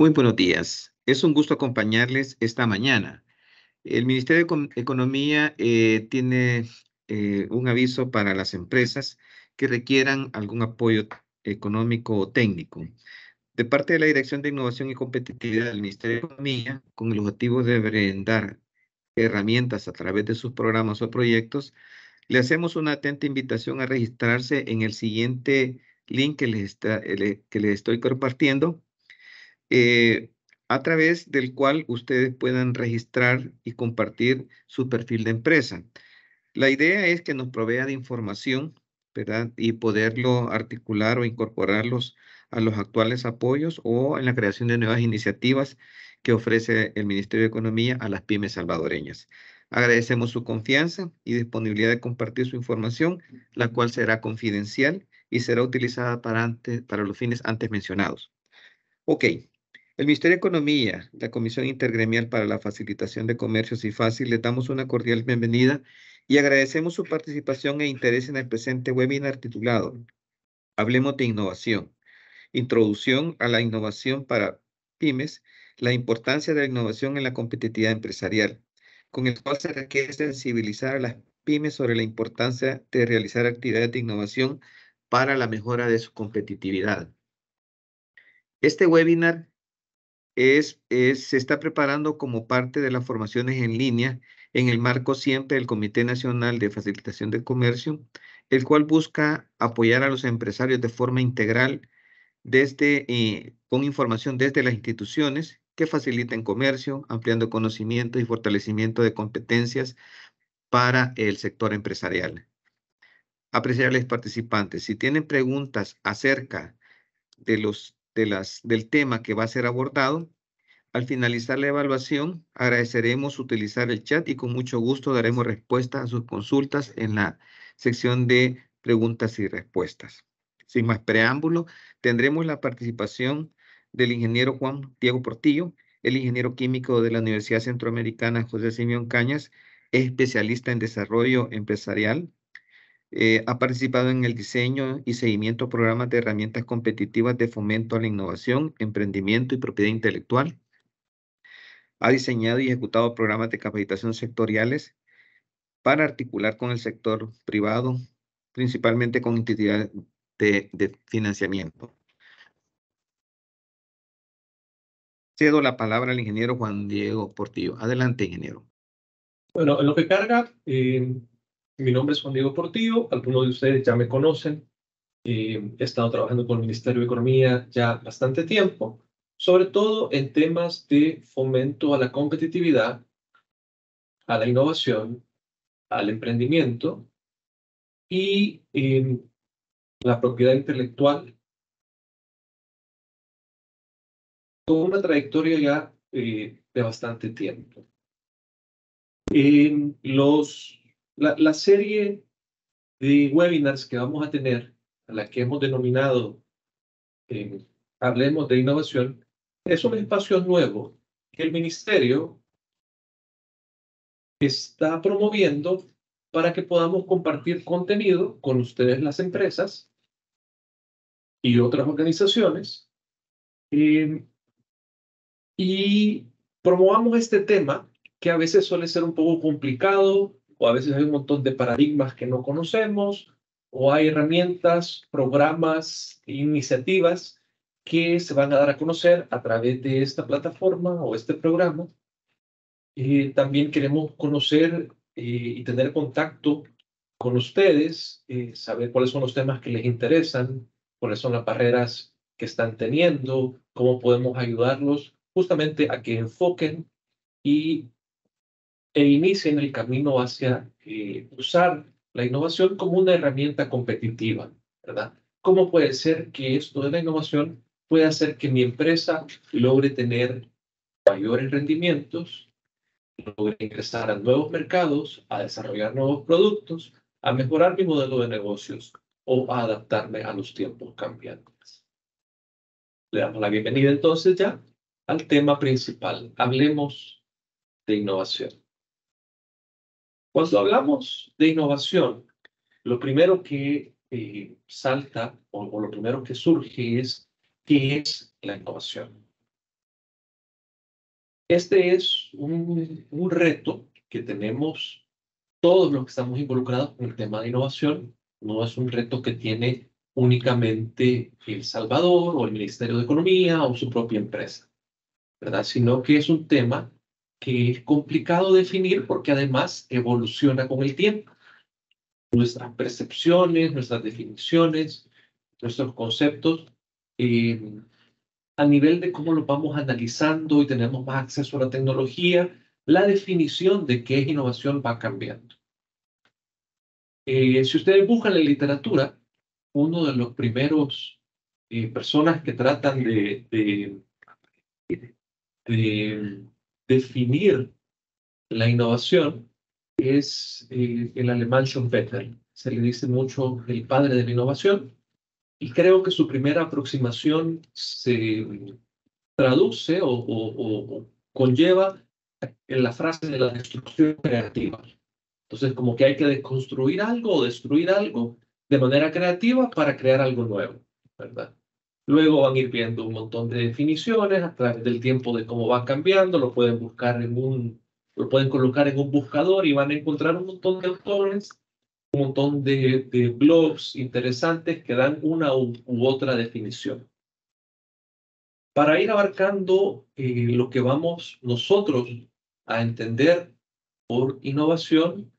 Muy buenos días. Es un gusto acompañarles esta mañana. El Ministerio de Economía eh, tiene eh, un aviso para las empresas que requieran algún apoyo económico o técnico. De parte de la Dirección de Innovación y Competitividad del Ministerio de Economía, con el objetivo de brindar herramientas a través de sus programas o proyectos, le hacemos una atenta invitación a registrarse en el siguiente link que les, está, que les estoy compartiendo eh, a través del cual ustedes puedan registrar y compartir su perfil de empresa. La idea es que nos provea de información, ¿verdad? Y poderlo articular o incorporarlos a los actuales apoyos o en la creación de nuevas iniciativas que ofrece el Ministerio de Economía a las pymes salvadoreñas. Agradecemos su confianza y disponibilidad de compartir su información, la cual será confidencial y será utilizada para, para los fines antes mencionados. Ok, el Ministerio de Economía, la Comisión Intergremial para la Facilitación de Comercios y Fácil, les damos una cordial bienvenida y agradecemos su participación e interés en el presente webinar titulado Hablemos de Innovación. Introducción a la innovación para pymes, la importancia de la innovación en la competitividad empresarial, con el cual se requiere sensibilizar a las pymes sobre la importancia de realizar actividades de innovación para la mejora de su competitividad. Este webinar es, se está preparando como parte de las formaciones en línea en el marco siempre del Comité Nacional de Facilitación del Comercio, el cual busca apoyar a los empresarios de forma integral desde, eh, con información desde las instituciones que faciliten comercio, ampliando conocimiento y fortalecimiento de competencias para el sector empresarial. Apreciables participantes, si tienen preguntas acerca de los del tema que va a ser abordado. Al finalizar la evaluación, agradeceremos utilizar el chat y con mucho gusto daremos respuesta a sus consultas en la sección de preguntas y respuestas. Sin más preámbulo, tendremos la participación del ingeniero Juan Diego Portillo, el ingeniero químico de la Universidad Centroamericana José Simeón Cañas, especialista en desarrollo empresarial, eh, ha participado en el diseño y seguimiento de programas de herramientas competitivas de fomento a la innovación, emprendimiento y propiedad intelectual. Ha diseñado y ejecutado programas de capacitación sectoriales para articular con el sector privado, principalmente con entidades de, financiamiento. Cedo la palabra al ingeniero Juan Diego Portillo. Adelante, ingeniero. Bueno, en lo que carga, eh, mi nombre es Juan Diego Portillo, algunos de ustedes ya me conocen. Eh, he estado trabajando con el Ministerio de Economía ya bastante tiempo, sobre todo en temas de fomento a la competitividad, a la innovación, al emprendimiento y eh, la propiedad intelectual. Con una trayectoria ya eh, de bastante tiempo. los la, serie de webinars que vamos a tener, a la que hemos denominado eh, Hablemos de Innovación, es un espacio nuevo que el Ministerio está promoviendo para que podamos compartir contenido con ustedes las empresas y otras organizaciones. Eh, y promovamos este tema que a veces suele ser un poco complicado o a veces hay un montón de paradigmas que no conocemos, o hay herramientas, programas, iniciativas que se van a dar a conocer a través de esta plataforma o este programa. Eh, también queremos conocer eh, y tener contacto con ustedes, eh, saber cuáles son los temas que les interesan, cuáles son las barreras que están teniendo, cómo podemos ayudarlos justamente a que enfoquen y e inicien el camino hacia eh, usar la innovación como una herramienta competitiva, ¿verdad? ¿Cómo puede ser que esto de la innovación pueda hacer que mi empresa logre tener mayores rendimientos, logre ingresar a nuevos mercados, a desarrollar nuevos productos, a mejorar mi modelo de negocios o a adaptarme a los tiempos cambiantes? Le damos la bienvenida entonces ya al tema principal. Hablemos de innovación. Cuando hablamos de innovación, lo primero que eh, salta o, lo primero que surge es qué es la innovación. Este es un, un reto que tenemos todos los que estamos involucrados con el tema de innovación. No es un reto que tiene únicamente El Salvador o el Ministerio de Economía o su propia empresa, ¿verdad? Sino que es un tema que es complicado definir porque además evoluciona con el tiempo. Nuestras percepciones, nuestras definiciones, nuestros conceptos, eh, a nivel de cómo lo vamos analizando y tenemos más acceso a la tecnología, la definición de qué es innovación va cambiando. Eh, si ustedes buscan la literatura, uno de los primeros eh, personas que tratan de, de, de, definir la innovación es eh, el alemán Schumpeter. Se le dice mucho el padre de la innovación y creo que su primera aproximación se traduce o, o, conlleva en la frase de la destrucción creativa. Entonces, como que hay que deconstruir algo o destruir algo de manera creativa para crear algo nuevo, ¿verdad? Luego van a ir viendo un montón de definiciones a través del tiempo de cómo va cambiando, lo pueden buscar en un, lo pueden colocar en un buscador y van a encontrar un montón de autores, un montón de, de blogs interesantes que dan una u, otra definición. Para ir abarcando eh, lo que vamos nosotros a entender por innovación,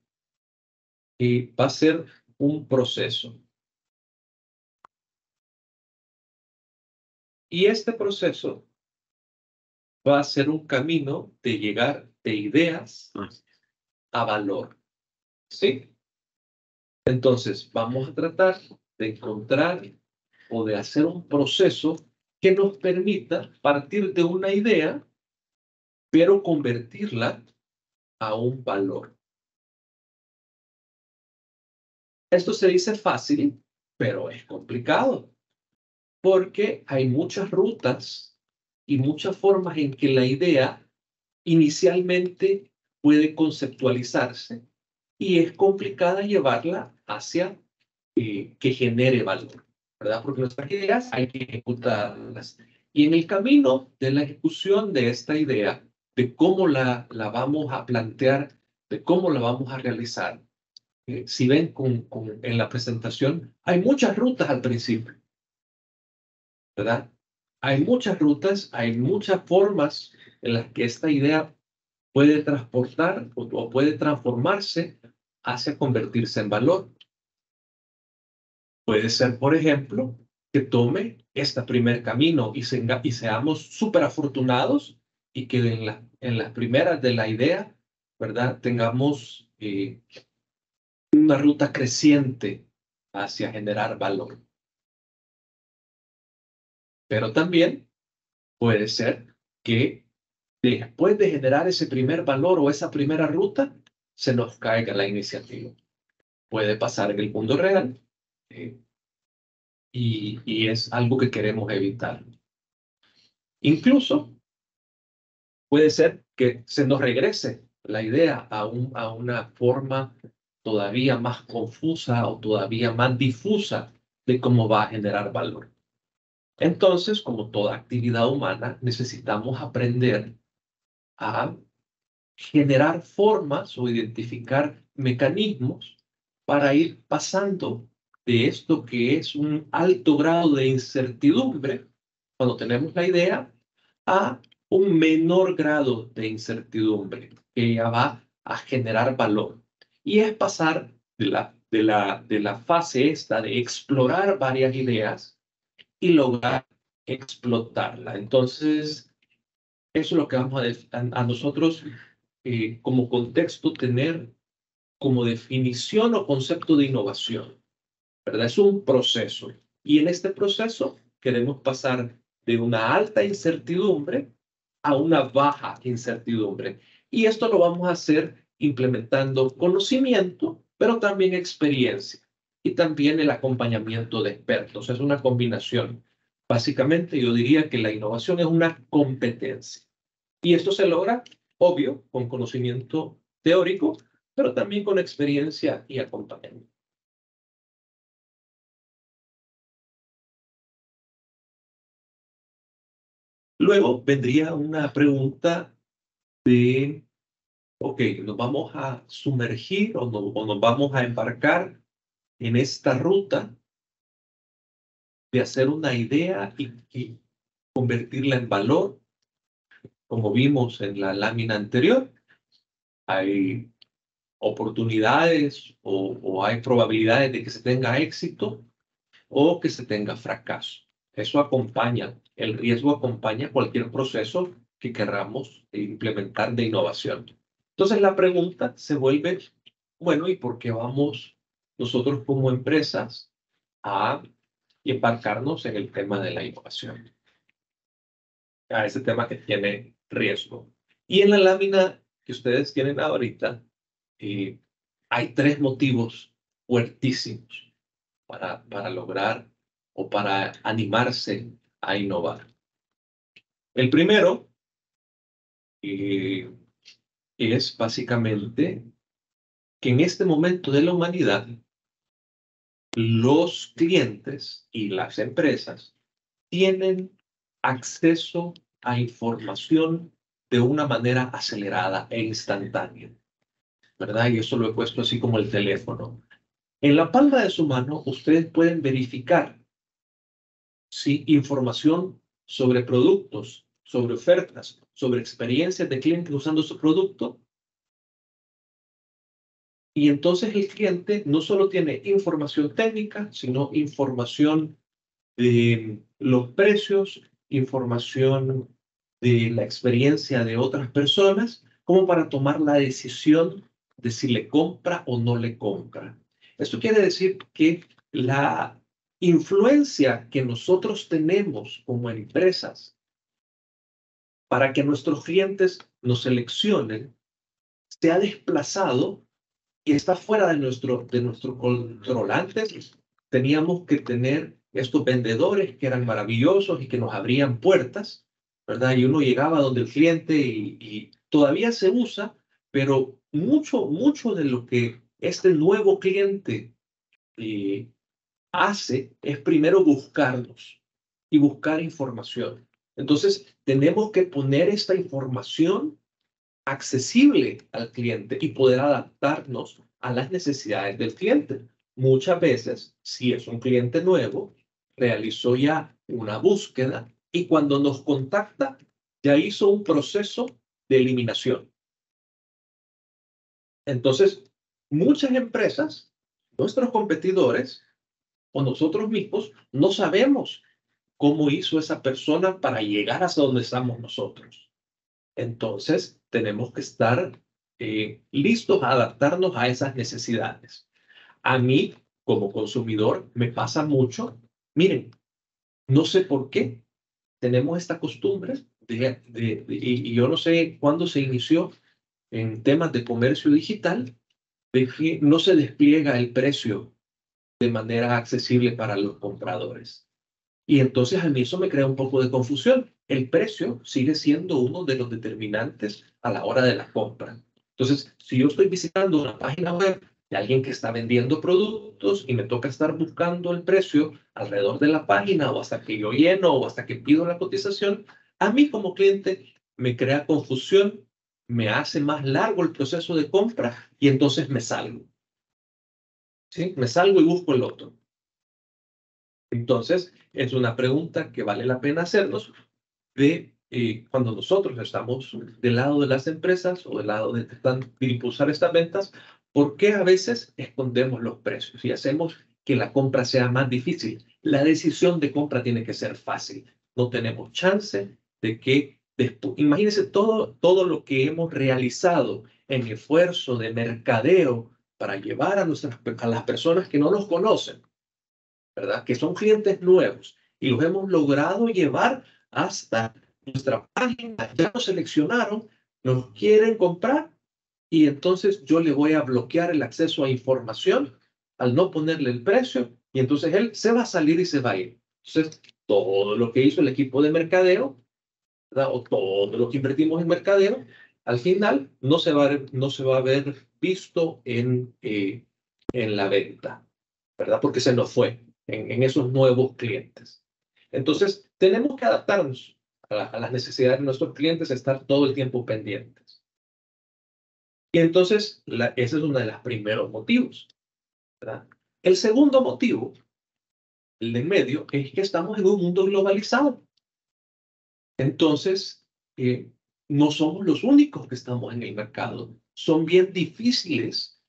eh, va a ser un proceso. Y este proceso va a ser un camino de llegar de ideas a valor. ¿Sí? Entonces, vamos a tratar de encontrar o de hacer un proceso que nos permita partir de una idea, pero convertirla a un valor. Esto se dice fácil, pero es complicado, porque hay muchas rutas y muchas formas en que la idea inicialmente puede conceptualizarse y es complicada llevarla hacia eh, que genere valor, ¿verdad? Porque nuestras ideas hay que ejecutarlas. Y en el camino de la ejecución de esta idea, de cómo la, la vamos a plantear, de cómo la vamos a realizar, eh, si ven con, con, en la presentación, hay muchas rutas al principio, ¿verdad? Hay muchas rutas, hay muchas formas en las que esta idea puede transportar o, puede transformarse hacia convertirse en valor. Puede ser, por ejemplo, que tome este primer camino y seamos súper afortunados y que en, la, en las primeras de la idea, ¿verdad? Tengamos eh, una ruta creciente hacia generar valor. Pero también puede ser que después de generar ese primer valor o esa primera ruta, se nos caiga la iniciativa. Puede pasar en el mundo real eh, y, y es algo que queremos evitar. Incluso puede ser que se nos regrese la idea a, un, a una forma todavía más confusa o todavía más difusa de cómo va a generar valor. Entonces, como toda actividad humana, necesitamos aprender a generar formas o identificar mecanismos para ir pasando de esto que es un alto grado de incertidumbre, cuando tenemos la idea, a un menor grado de incertidumbre que ya va a generar valor. Y es pasar de la, de la, de la fase esta de explorar varias ideas y lograr explotarla. Entonces, eso es lo que vamos a, a, nosotros eh, como contexto tener como definición o concepto de innovación. ¿verdad? Es un proceso. Y en este proceso queremos pasar de una alta incertidumbre a una baja incertidumbre. Y esto lo vamos a hacer implementando conocimiento, pero también experiencia y también el acompañamiento de expertos. Es una combinación. Básicamente yo diría que la innovación es una competencia. Y esto se logra, obvio, con conocimiento teórico, pero también con experiencia y acompañamiento. Luego vendría una pregunta de, ok, nos vamos a sumergir o, o nos vamos a embarcar en esta ruta de hacer una idea y, convertirla en valor, como vimos en la lámina anterior. Hay oportunidades o, o, hay probabilidades de que se tenga éxito o que se tenga fracaso. Eso acompaña, el riesgo acompaña cualquier proceso que querramos implementar de innovación. Entonces la pregunta se vuelve, bueno, ¿y por qué vamos nosotros como empresas a embarcarnos en el tema de la innovación? A ese tema que tiene riesgo. Y en la lámina que ustedes tienen ahorita, eh, hay tres motivos fuertísimos para, para lograr o para animarse a innovar. El primero eh, es básicamente que en este momento de la humanidad, los clientes y las empresas tienen acceso a información de una manera acelerada e instantánea. ¿Verdad? Y eso lo he puesto así como el teléfono. En la palma de su mano, ustedes pueden verificar si información sobre productos, sobre ofertas, sobre experiencias de clientes usando su producto. Y entonces el cliente no solo tiene información técnica, sino información de los precios, información de la experiencia de otras personas, como para tomar la decisión de si le compra o no le compra. Esto quiere decir que la influencia que nosotros tenemos como empresas para que nuestros clientes nos seleccionen se ha desplazado y está fuera de nuestro, de nuestro control. Antes teníamos que tener estos vendedores que eran maravillosos y que nos abrían puertas, ¿verdad? Y uno llegaba donde el cliente y, todavía se usa, pero mucho, mucho de lo que este nuevo cliente eh, hace es primero buscarnos y buscar información. Entonces, tenemos que poner esta información accesible al cliente y poder adaptarnos a las necesidades del cliente. Muchas veces, si es un cliente nuevo, realizó ya una búsqueda y cuando nos contacta, ya hizo un proceso de eliminación. Entonces, muchas empresas, nuestros competidores, o nosotros mismos no sabemos cómo hizo esa persona para llegar hasta donde estamos nosotros. Entonces, tenemos que estar eh, listos a adaptarnos a esas necesidades. A mí, como consumidor, me pasa mucho. Miren, no sé por qué tenemos esta costumbre y yo no sé cuándo se inició en temas de comercio digital, de que no se despliega el precio de manera accesible para los compradores. Y entonces a mí eso me crea un poco de confusión. El precio sigue siendo uno de los determinantes a la hora de la compra. Entonces, si yo estoy visitando una página web de alguien que está vendiendo productos y me toca estar buscando el precio alrededor de la página o hasta que yo lleno o hasta que pido la cotización, a mí como cliente me crea confusión, me hace más largo el proceso de compra y entonces me salgo. ¿sí? Me salgo y busco el otro. Entonces, es una pregunta que vale la pena hacernos de eh, cuando nosotros estamos del lado de las empresas o del lado de, de impulsar estas ventas, ¿por qué a veces escondemos los precios y hacemos que la compra sea más difícil? La decisión de compra tiene que ser fácil. No tenemos chance de que imagínense todo, todo lo que hemos realizado en esfuerzo de mercadeo para llevar a, nuestras, a las personas que no nos conocen, ¿verdad? Que son clientes nuevos y los hemos logrado llevar hasta nuestra página, ya nos seleccionaron, nos quieren comprar y entonces yo le voy a bloquear el acceso a información al no ponerle el precio y entonces él se va a salir y se va a ir. Entonces, todo lo que hizo el equipo de mercadeo, o todo lo que invertimos en mercadeo, al final no se va a, no se va a ver visto en, eh, en la venta, ¿verdad? Porque se nos fue en, en, esos nuevos clientes. Entonces, tenemos que adaptarnos a, a las necesidades de nuestros clientes, estar todo el tiempo pendientes. Y entonces, la, ese es uno de los primeros motivos. El segundo motivo, el de en medio, es que estamos en un mundo globalizado. Entonces, eh, no somos los únicos que estamos en el mercado. Son bien difíciles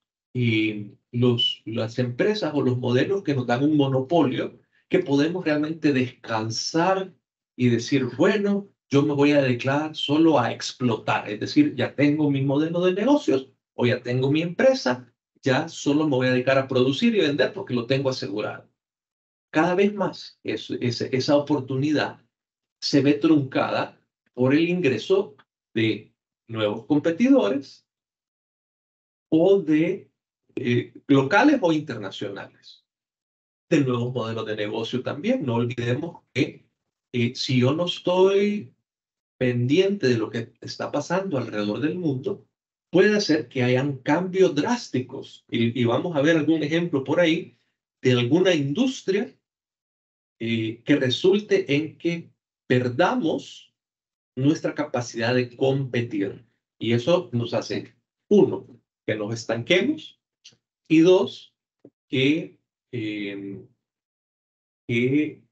los, las empresas o los modelos que nos dan un monopolio que podemos realmente descansar y decir, bueno, yo me voy a dedicar solo a explotar, es decir, ya tengo mi modelo de negocios o ya tengo mi empresa, ya solo me voy a dedicar a producir y vender porque lo tengo asegurado. Cada vez más esa oportunidad se ve truncada por el ingreso de nuevos competidores o de eh, locales o internacionales. De nuevos modelos de negocio también. No olvidemos que eh, si yo no estoy pendiente de lo que está pasando alrededor del mundo, puede ser que hayan cambios drásticos. Y, vamos a ver algún ejemplo por ahí de alguna industria eh, que resulte en que perdamos nuestra capacidad de competir. Y eso nos hace, uno, que nos estanquemos y dos, que, em, que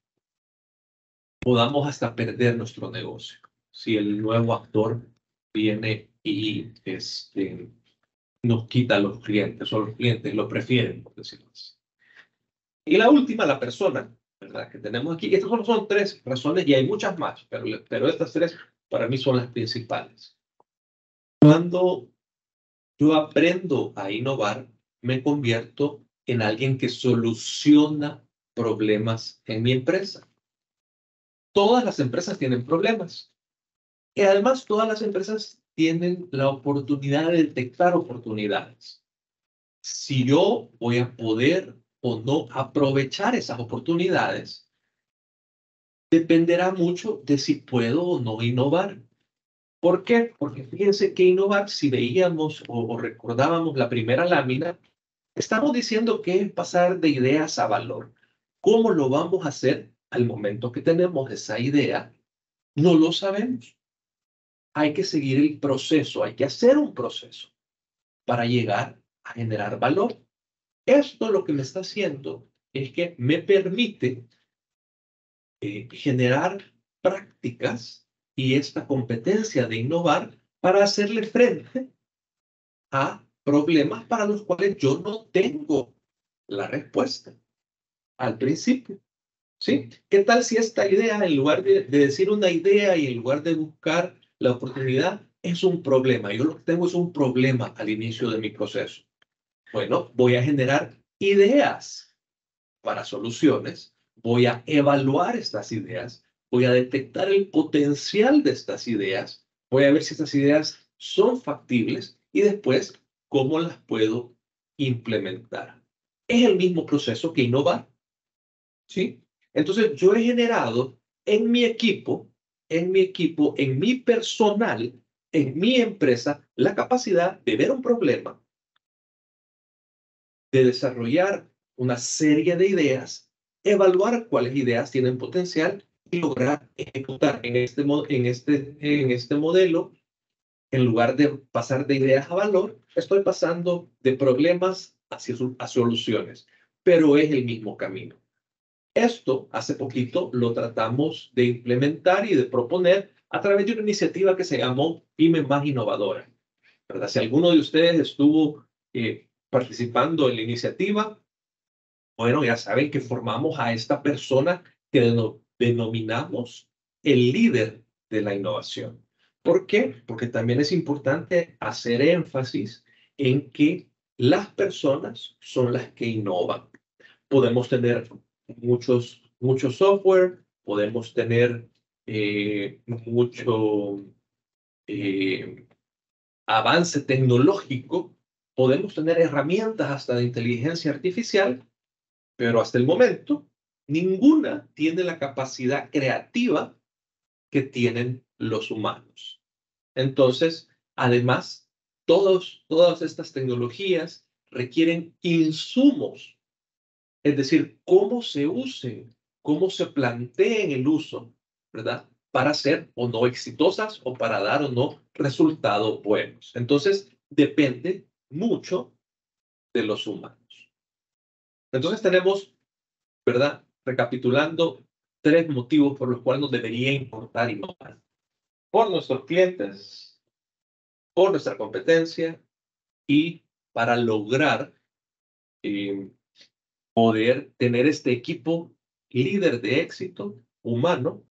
podamos hasta perder nuestro negocio si el nuevo actor viene y este, nos quita a los clientes o los clientes lo prefieren, por decirlo así. Y la última, la persona, ¿verdad? Que tenemos aquí. Estas son, son tres razones y hay muchas más, pero, pero estas tres para mí son las principales. Cuando yo aprendo a innovar, me convierto en alguien que soluciona problemas en mi empresa. Todas las empresas tienen problemas. Y además todas las empresas tienen la oportunidad de detectar oportunidades. Si yo voy a poder o no aprovechar esas oportunidades, dependerá mucho de si puedo o no innovar. ¿Por qué? Porque fíjense que innovar, si veíamos o, recordábamos la primera lámina, estamos diciendo que es pasar de ideas a valor. ¿Cómo lo vamos a hacer al momento que tenemos esa idea? No lo sabemos. Hay que seguir el proceso, hay que hacer un proceso para llegar a generar valor. Esto lo que me está haciendo es que me permite eh, generar prácticas y esta competencia de innovar para hacerle frente a problemas para los cuales yo no tengo la respuesta al principio. ¿Sí? ¿Qué tal si esta idea, en lugar de, de, decir una idea y en lugar de buscar la oportunidad, es un problema? Yo lo que tengo es un problema al inicio de mi proceso. Bueno, voy a generar ideas para soluciones voy a evaluar estas ideas, voy a detectar el potencial de estas ideas, voy a ver si estas ideas son factibles y después cómo las puedo implementar. Es el mismo proceso que innovar. ¿Sí? Entonces yo he generado en mi equipo, en mi equipo, en mi personal, en mi empresa, la capacidad de ver un problema, de desarrollar una serie de ideas evaluar cuáles ideas tienen potencial y lograr ejecutar en este, en este, en este modelo, en lugar de pasar de ideas a valor, estoy pasando de problemas hacia a soluciones, pero es el mismo camino. Esto hace poquito lo tratamos de implementar y de proponer a través de una iniciativa que se llamó Pyme Más Innovadora. ¿verdad? Si alguno de ustedes estuvo eh, participando en la iniciativa, bueno, ya saben que formamos a esta persona que denominamos el líder de la innovación. ¿Por qué? Porque también es importante hacer énfasis en que las personas son las que innovan. Podemos tener muchos, mucho software, podemos tener eh, mucho eh, avance tecnológico, podemos tener herramientas hasta de inteligencia artificial, pero hasta el momento, ninguna tiene la capacidad creativa que tienen los humanos. Entonces, además, todos, todas estas tecnologías requieren insumos, es decir, cómo se usen, cómo se planteen el uso, ¿verdad? Para ser o no exitosas o para dar o no resultados buenos. Entonces, depende mucho de los humanos. Entonces tenemos, ¿verdad? Recapitulando, tres motivos por los cuales nos debería importar innovar. Por nuestros clientes, por nuestra competencia y para lograr eh, poder tener este equipo líder de éxito humano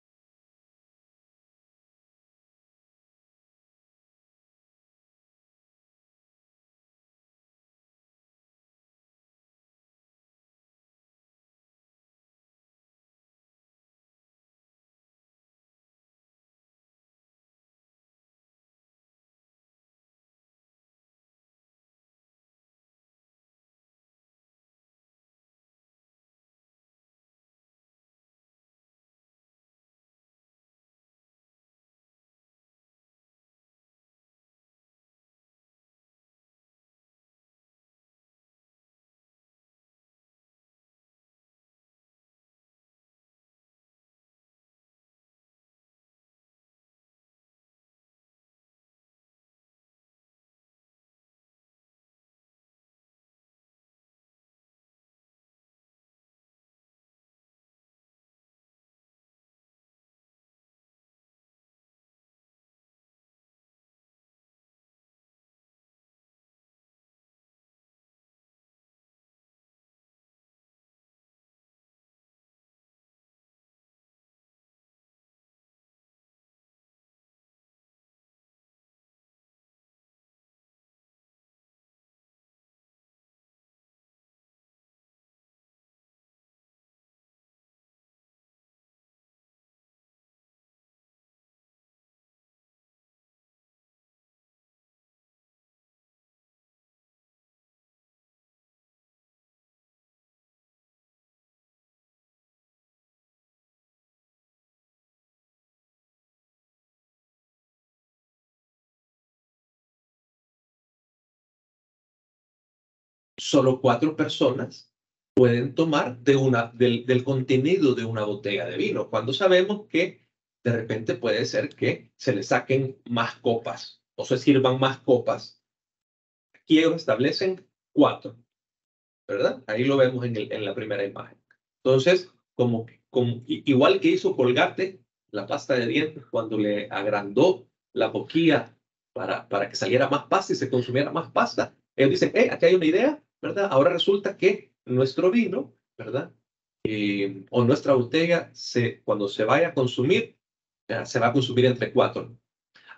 solo cuatro personas pueden tomar de una, del, del, contenido de una botella de vino, cuando sabemos que de repente puede ser que se le saquen más copas o se sirvan más copas. Aquí ellos establecen cuatro, ¿verdad? Ahí lo vemos en, el, en la primera imagen. Entonces, como, como, igual que hizo Colgate, la pasta de dientes, cuando le agrandó la boquilla para, para que saliera más pasta y se consumiera más pasta, ellos dicen, eh, aquí hay una idea, ¿verdad? Ahora resulta que nuestro vino, ¿verdad? Eh, o nuestra botella, se, cuando se vaya a consumir, se va a consumir entre cuatro.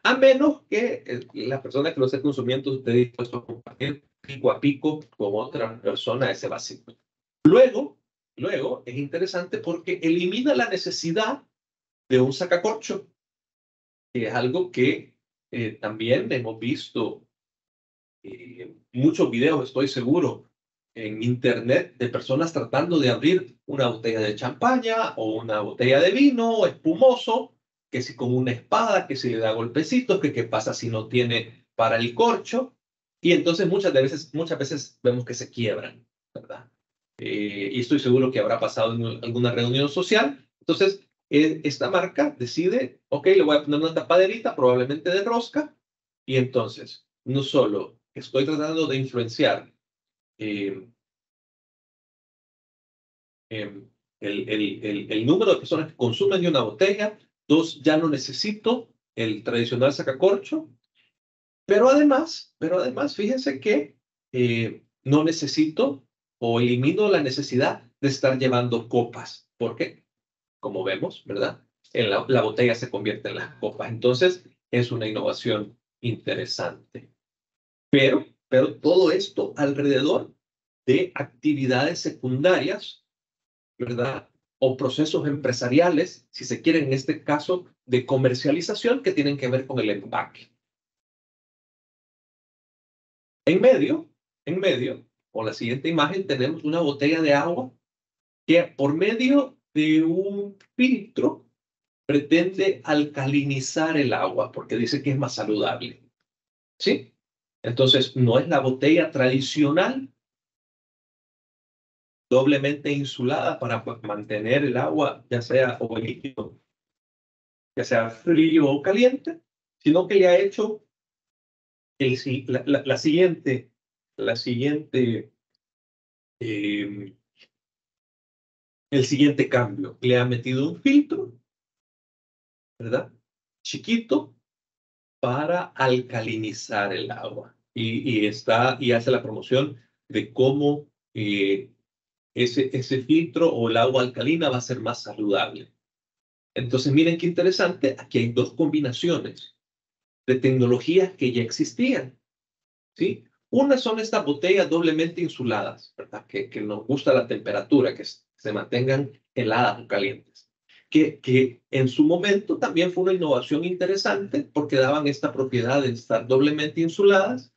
A menos que eh, la persona que lo esté consumiendo esté dispuesto a compartir pico a pico con otra persona ese vasito. Luego, luego es interesante porque elimina la necesidad de un sacacorcho, que es algo que eh, también hemos visto eh, muchos videos, estoy seguro, en internet de personas tratando de abrir una botella de champaña o una botella de vino espumoso, que si con una espada, que si le da golpecitos, que qué pasa si no tiene para el corcho. Y entonces muchas veces, muchas veces vemos que se quiebran, ¿verdad? Eh, y estoy seguro que habrá pasado en alguna reunión social. Entonces, eh, esta marca decide, ok, le voy a poner una tapaderita, probablemente de rosca, y entonces no solo estoy tratando de influenciar eh, em, el, el, el, número de personas que consumen de una botella. Dos, ya no necesito el tradicional sacacorcho. Pero además, pero además, fíjense que eh, no necesito o elimino la necesidad de estar llevando copas. ¿Por qué? Como vemos, ¿verdad? En la, la botella se convierte en las copas. Entonces, es una innovación interesante. Pero, pero todo esto alrededor de actividades secundarias, ¿verdad? O procesos empresariales, si se quiere, en este caso, de comercialización que tienen que ver con el empaque. En medio, en medio, o la siguiente imagen, tenemos una botella de agua que por medio de un filtro pretende alcalinizar el agua porque dice que es más saludable. ¿Sí? Entonces, no es la botella tradicional doblemente insulada para mantener el agua, ya sea o líquido, ya sea frío o caliente, sino que le ha hecho el, la, la, siguiente, la siguiente, em, el siguiente cambio, le ha metido un filtro, ¿verdad? Chiquito para alcalinizar el agua y, está y hace la promoción de cómo eh, ese, ese filtro o el agua alcalina va a ser más saludable. Entonces, miren qué interesante, aquí hay dos combinaciones de tecnologías que ya existían. ¿sí? Una son estas botellas doblemente insuladas, ¿verdad? Que, que nos gusta la temperatura, que se mantengan heladas o calientes. Que, que en su momento también fue una innovación interesante porque daban esta propiedad de estar doblemente insuladas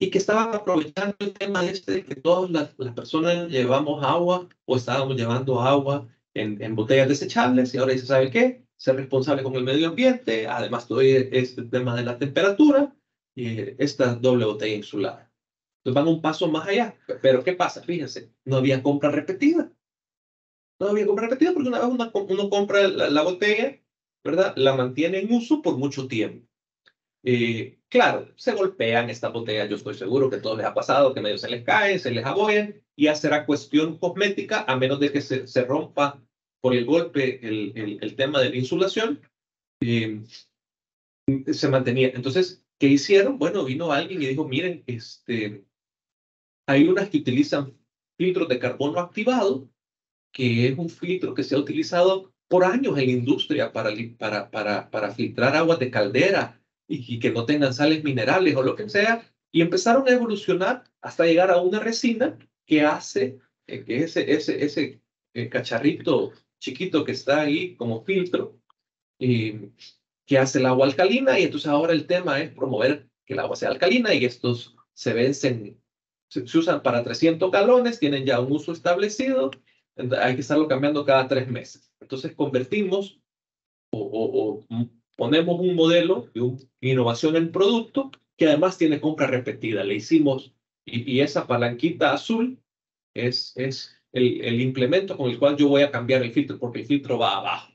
y que estaban aprovechando el tema este de que todas las, las personas llevamos agua o estábamos llevando agua en, en botellas desechables y ahora dice, ¿sabe qué? ser responsable con el medio ambiente, además todo este tema de la temperatura y esta doble botella insulada. Entonces van un paso más allá. Pero ¿qué pasa? Fíjense, no había compra repetida. No había compra repetida porque una vez uno, compra la, botella, ¿verdad? La mantiene en uso por mucho tiempo. Eh, claro, se golpean estas botellas, yo estoy seguro que todo les ha pasado, que medio se les cae, se les abollan, y ya será cuestión cosmética, a menos de que se, se rompa por el golpe el, el, tema de la insulación, eh, se mantenía. Entonces, ¿qué hicieron? Bueno, vino alguien y dijo, miren, este, hay unas que utilizan filtros de carbono activado, que es un filtro que se ha utilizado por años en la industria para, para, para, para filtrar aguas de caldera y, que no tengan sales minerales o lo que sea, y empezaron a evolucionar hasta llegar a una resina que hace eh, que ese, ese, ese eh, cacharrito chiquito que está ahí como filtro, y que hace el agua alcalina, y entonces ahora el tema es promover que el agua sea alcalina y estos se vencen, se, usan para 300 galones, tienen ya un uso establecido, hay que estarlo cambiando cada tres meses. Entonces convertimos o, ponemos un modelo de una innovación en producto que además tiene compra repetida. Le hicimos, y, y esa palanquita azul es, es el, implemento con el cual yo voy a cambiar el filtro, porque el filtro va abajo.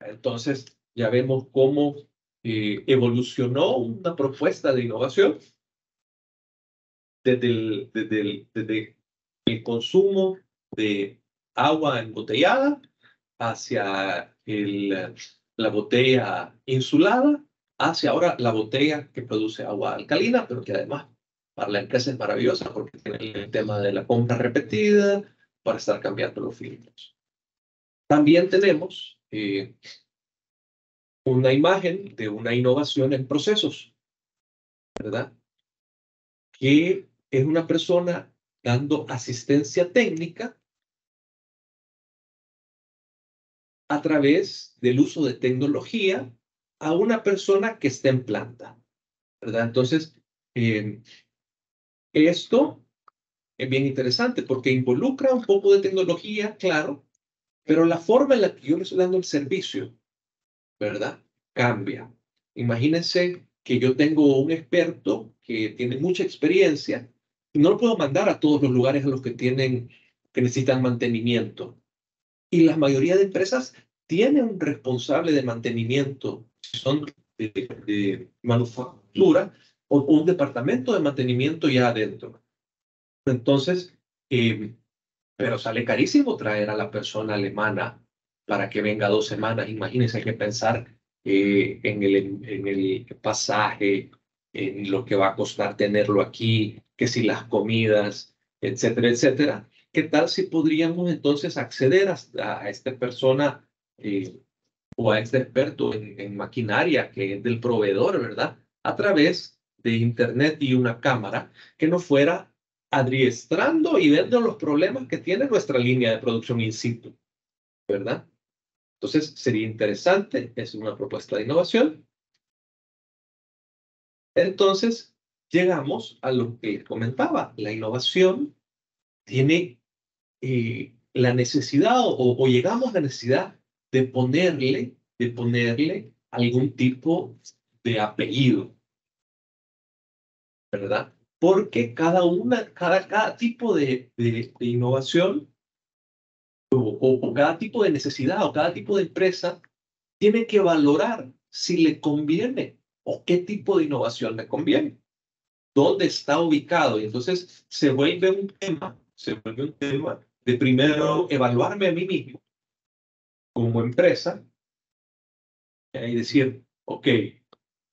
Entonces, ya vemos cómo eh, evolucionó una propuesta de innovación desde el, desde, el, consumo de agua embotellada hacia la botella insulada, hacia ahora la botella que produce agua alcalina, pero que además para la empresa es maravillosa porque tiene el tema de la compra repetida, para estar cambiando los filtros. También tenemos eh, una imagen de una innovación en procesos, ¿verdad? Que es una persona dando asistencia técnica a través del uso de tecnología a una persona que está en planta, ¿verdad? Entonces, eh, esto es bien interesante porque involucra un poco de tecnología, claro, pero la forma en la que yo le estoy dando el servicio, ¿verdad? Cambia. Imagínense que yo tengo un experto que tiene mucha experiencia y no lo puedo mandar a todos los lugares a los que tienen, que necesitan mantenimiento. Y la mayoría de empresas tienen un responsable de mantenimiento, son de, manufactura o un departamento de mantenimiento ya adentro. Entonces, eh, pero sale carísimo traer a la persona alemana para que venga dos semanas. Imagínense, hay que pensar eh, en, el, en el pasaje, en lo que va a costar tenerlo aquí, que si las comidas, etcétera, etcétera. ¿Qué tal si podríamos entonces acceder a, a esta persona eh, o a este experto en, en, maquinaria que es del proveedor, ¿verdad? A través de Internet y una cámara que no fuera adiestrando y viendo los problemas que tiene nuestra línea de producción in situ, ¿verdad? Entonces, sería interesante, es una propuesta de innovación. Entonces, llegamos a lo que comentaba, la innovación tiene eh, la necesidad o, o, llegamos a la necesidad de ponerle, de ponerle algún tipo de apellido, ¿verdad? porque cada, una, cada, cada tipo de, de, innovación o, o, cada tipo de necesidad o cada tipo de empresa tiene que valorar si le conviene o qué tipo de innovación le conviene. dónde está ubicado. Y entonces se vuelve un tema, se vuelve un tema de primero evaluarme a mí mismo como empresa y decir, ok,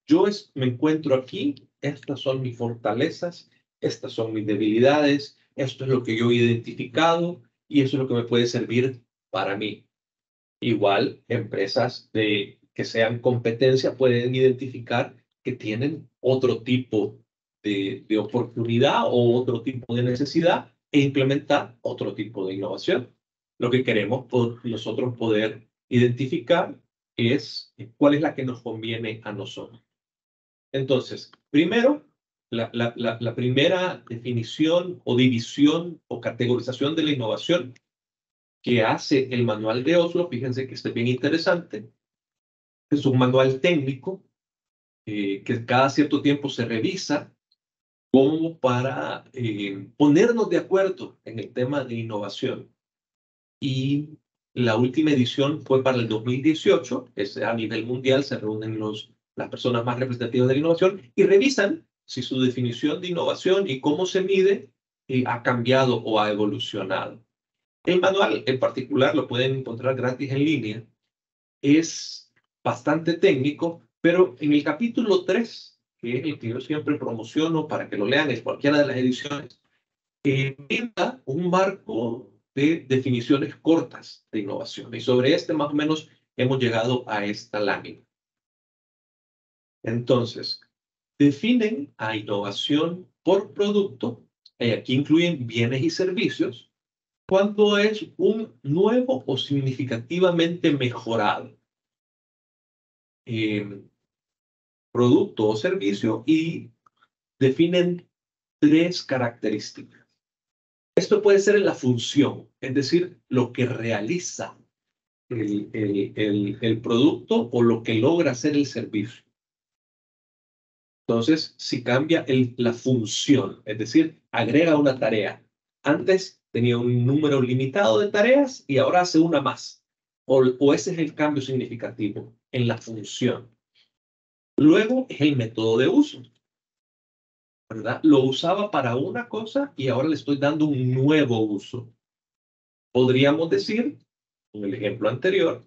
yo me encuentro aquí, estas son mis fortalezas, estas son mis debilidades, esto es lo que yo he identificado y eso es lo que me puede servir para mí. Igual, empresas de, que sean competencia pueden identificar que tienen otro tipo de, de oportunidad o otro tipo de necesidad e implementar otro tipo de innovación. Lo que queremos nosotros poder identificar es cuál es la que nos conviene a nosotros. Entonces, primero, la, primera definición o división o categorización de la innovación que hace el manual de Oslo, fíjense que es bien interesante, es un manual técnico eh, que cada cierto tiempo se revisa como para eh, ponernos de acuerdo en el tema de innovación. Y la última edición fue para el 2018, es a nivel mundial, se reúnen los, las personas más representativas de la innovación y revisan si su definición de innovación y cómo se mide eh, ha cambiado o ha evolucionado. El manual en particular lo pueden encontrar gratis en línea. Es bastante técnico, pero en el capítulo 3 que es el que yo siempre promociono para que lo lean en cualquiera de las ediciones, eh, un marco de definiciones cortas de innovación. Y sobre este más o menos hemos llegado a esta lámina. Entonces, definen a innovación por producto, y aquí incluyen bienes y servicios, cuando es un nuevo o significativamente mejorado. Eh, producto o servicio y definen tres características. Esto puede ser en la función, es decir, lo que realiza el, el, el, producto o lo que logra hacer el servicio. Entonces, si cambia la función, es decir, agrega una tarea. Antes tenía un número limitado de tareas y ahora hace una más. O, o ese es el cambio significativo en la función. Luego es el método de uso. ¿Verdad? Lo usaba para una cosa y ahora le estoy dando un nuevo uso. Podríamos decir, en el ejemplo anterior,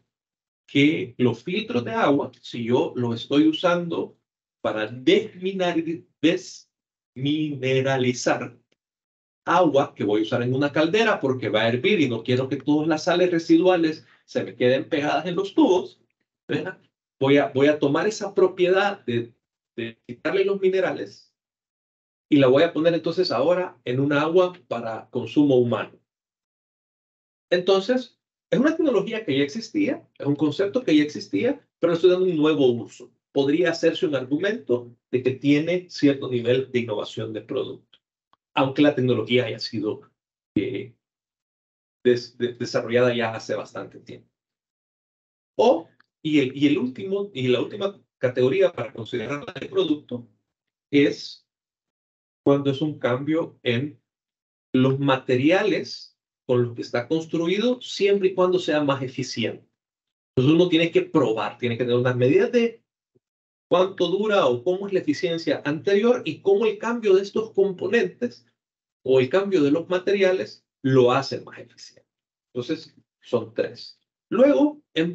que los filtros de agua, si yo los estoy usando para desmineralizar agua que voy a usar en una caldera porque va a hervir y no quiero que todas las sales residuales se me queden pegadas en los tubos, ¿verdad? voy a, voy a tomar esa propiedad de, de quitarle los minerales y la voy a poner entonces ahora en un agua para consumo humano. Entonces, es una tecnología que ya existía, es un concepto que ya existía, pero le estoy dando un nuevo uso. Podría hacerse un argumento de que tiene cierto nivel de innovación de producto, aunque la tecnología haya sido eh, desarrollada ya hace bastante tiempo. O y, el, y, el último, y la última categoría para considerarla de producto es cuando es un cambio en los materiales con los que está construido, siempre y cuando sea más eficiente. Entonces uno tiene que probar, tiene que tener unas medidas de cuánto dura o cómo es la eficiencia anterior y cómo el cambio de estos componentes o el cambio de los materiales lo hace más eficiente. Entonces, son tres. Luego, en,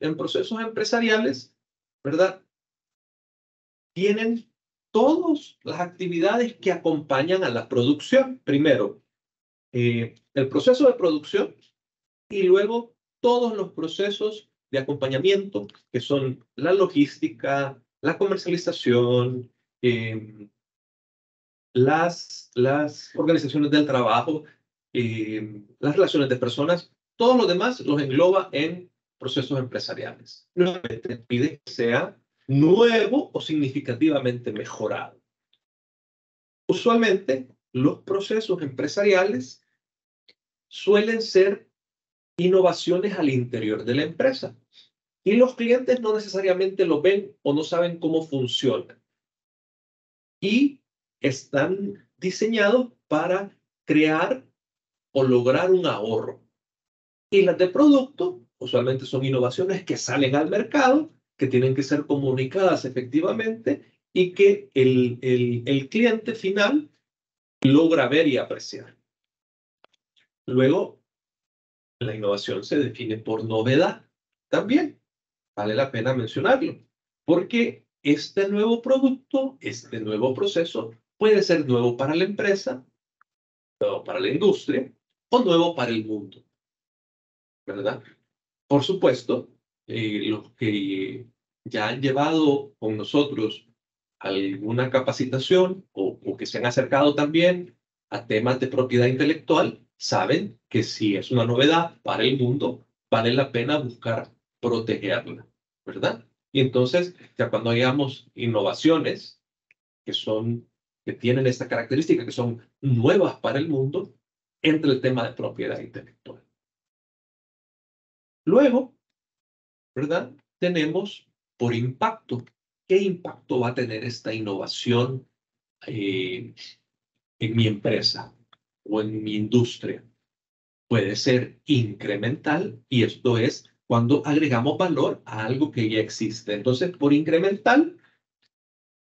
en procesos empresariales, ¿verdad? Tienen todas las actividades que acompañan a la producción. Primero, eh, el proceso de producción y luego todos los procesos de acompañamiento, que son la logística, la comercialización, em, las, las organizaciones del trabajo, em, las relaciones de personas, todo lo demás los engloba en procesos empresariales. Nuevamente pide que sea nuevo o significativamente mejorado. Usualmente los procesos empresariales suelen ser innovaciones al interior de la empresa y los clientes no necesariamente lo ven o no saben cómo funciona. Y están diseñados para crear o lograr un ahorro. Y las de producto usualmente son innovaciones que salen al mercado, que tienen que ser comunicadas efectivamente y que el, el, cliente final logra ver y apreciar. Luego, la innovación se define por novedad también. Vale la pena mencionarlo, porque este nuevo producto, este nuevo proceso puede ser nuevo para la empresa, nuevo para la industria o nuevo para el mundo. ¿Verdad? Por supuesto, eh, los que ya han llevado con nosotros alguna capacitación o, que se han acercado también a temas de propiedad intelectual, saben que si es una novedad para el mundo, vale la pena buscar protegerla, ¿verdad? Y entonces, ya cuando hayamos innovaciones que son, que tienen esta característica, que son nuevas para el mundo, entra el tema de propiedad intelectual. Luego, ¿verdad? Tenemos por impacto. ¿Qué impacto va a tener esta innovación eh, en mi empresa o en mi industria? Puede ser incremental y esto es cuando agregamos valor a algo que ya existe. Entonces, por incremental,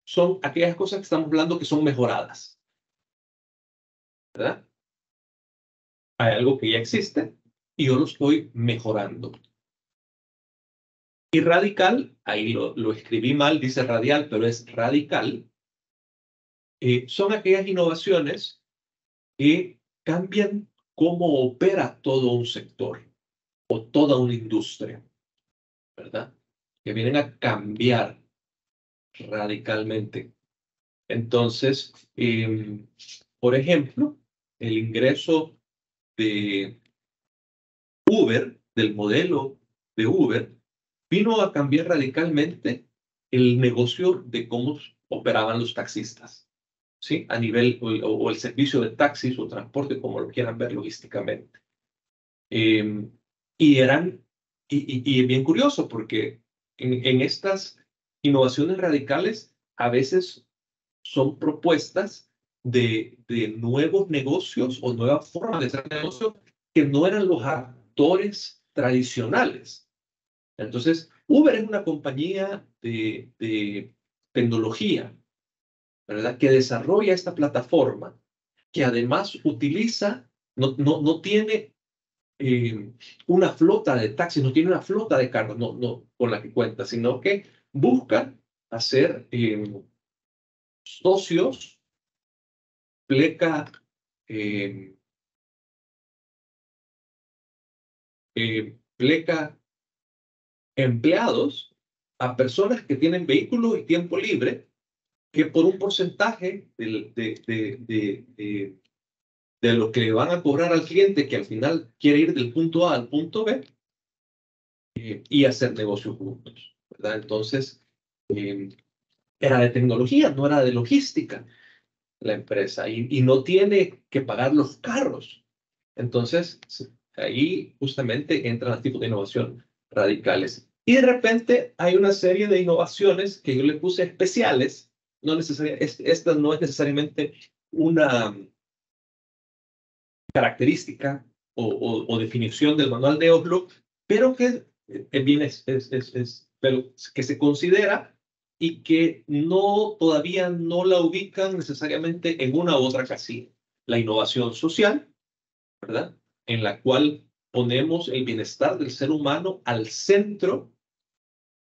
son aquellas cosas que estamos hablando que son mejoradas. ¿Verdad? Hay algo que ya existe y yo lo estoy mejorando. Y radical, ahí lo, lo escribí mal, dice radial, pero es radical. Eh, son aquellas innovaciones que cambian cómo opera todo un sector o toda una industria, ¿verdad? Que vienen a cambiar radicalmente. Entonces, em, por ejemplo, el ingreso de Uber, del modelo de Uber, vino a cambiar radicalmente el negocio de cómo operaban los taxistas, ¿sí? A nivel, o, el servicio de taxis o transporte, como lo quieran ver logísticamente. Eh, y eran, y, y, bien curioso, porque en, estas innovaciones radicales a veces son propuestas de, de, nuevos negocios o nuevas formas de hacer negocio que no eran los actores tradicionales. Entonces, Uber es una compañía de, tecnología. Que desarrolla esta plataforma, que además utiliza, no, no, no tiene eh, una flota de taxis, no tiene una flota de carros no, no, con la que cuenta, sino que busca hacer eh, socios, pleca, eh, pleca empleados a personas que tienen vehículos y tiempo libre que por un porcentaje de, de, de lo que le van a cobrar al cliente que al final quiere ir del punto A al punto B eh, y hacer negocios juntos. Entonces, eh, era de tecnología, no era de logística la empresa y, y no tiene que pagar los carros. Entonces, ahí justamente entran los tipos de innovación radicales. Y de repente hay una serie de innovaciones que yo le puse especiales, no necesariamente, esta no es necesariamente una, característica o, o, definición del manual de Oslo, pero que eh, bien es, es, es, pero que se considera y que no todavía no la ubican necesariamente en una u otra casilla. La innovación social, ¿verdad? En la cual ponemos el bienestar del ser humano al centro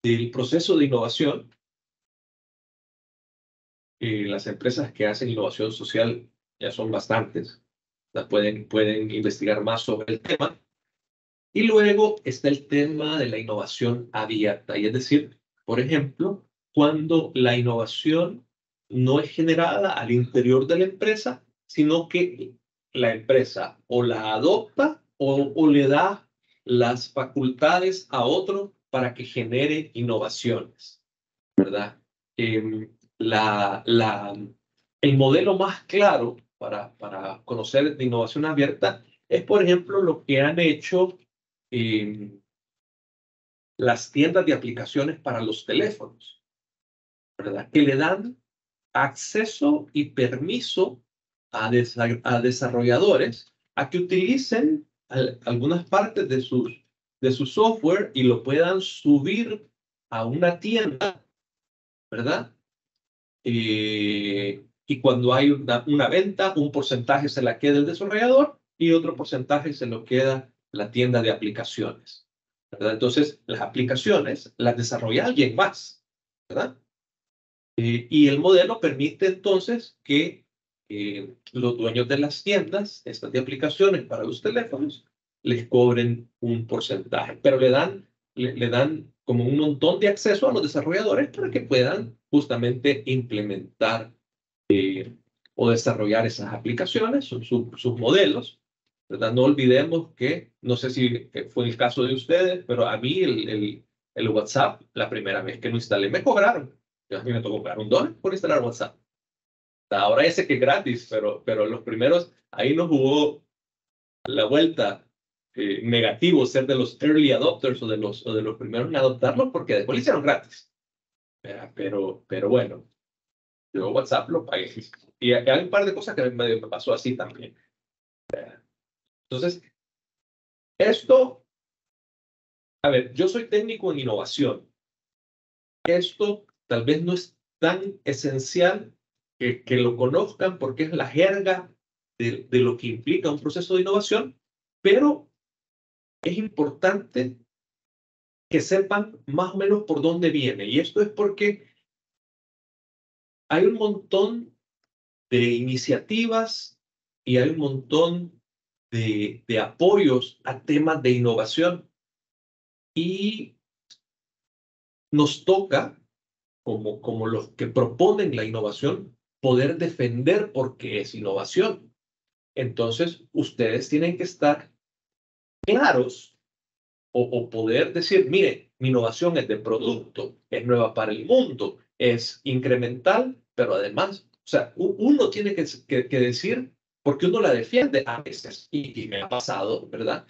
del proceso de innovación. Eh, las empresas que hacen innovación social ya son bastantes, pueden, pueden investigar más sobre el tema. Y luego está el tema de la innovación abierta, y es decir, por ejemplo, cuando la innovación no es generada al interior de la empresa, sino que la empresa o la adopta o, le da las facultades a otro para que genere innovaciones, ¿verdad? Eh, la, la, el modelo más claro para, para conocer de innovación abierta es, por ejemplo, lo que han hecho eh, las tiendas de aplicaciones para los teléfonos, ¿verdad? Que le dan acceso y permiso a, a desarrolladores a que utilicen algunas partes de, sus, de su software y lo puedan subir a una tienda, ¿verdad? eh, y cuando hay una, una, venta, un porcentaje se la queda el desarrollador y otro porcentaje se lo queda la tienda de aplicaciones. ¿verdad? Entonces, las aplicaciones las desarrolla alguien más, ¿verdad? Eh, y el modelo permite entonces que eh, los dueños de las tiendas, estas de aplicaciones para los teléfonos, les cobren un porcentaje, pero le dan, le, dan como un montón de acceso a los desarrolladores para que puedan justamente implementar eh, o desarrollar esas aplicaciones, sus, sus modelos. ¿verdad? No olvidemos que, no sé si fue el caso de ustedes, pero a mí el, el, el WhatsApp, la primera vez que lo instalé, me cobraron. A mí me tocó pagar un dólar por instalar WhatsApp. Ahora ese que es gratis, pero, pero los primeros, ahí nos jugó la vuelta eh, negativo ser de los early adopters o de los, o de los primeros en adoptarlo porque después lo hicieron gratis. Pero, pero bueno, yo WhatsApp lo pagué. Y hay un par de cosas que me pasó así también. Entonces, esto, a ver, yo soy técnico en innovación. Esto tal vez no es tan esencial que, lo conozcan porque es la jerga de, de, lo que implica un proceso de innovación, pero es importante que sepan más o menos por dónde viene. Y esto es porque hay un montón de iniciativas y hay un montón de, de apoyos a temas de innovación. Y nos toca como, como los que proponen la innovación, poder defender porque es innovación. Entonces, ustedes tienen que estar claros o, o, poder decir, mire, mi innovación es de producto, es nueva para el mundo, es incremental, pero además, o sea, uno tiene que, que, decir, porque uno la defiende a veces, y, me ha pasado, ¿verdad?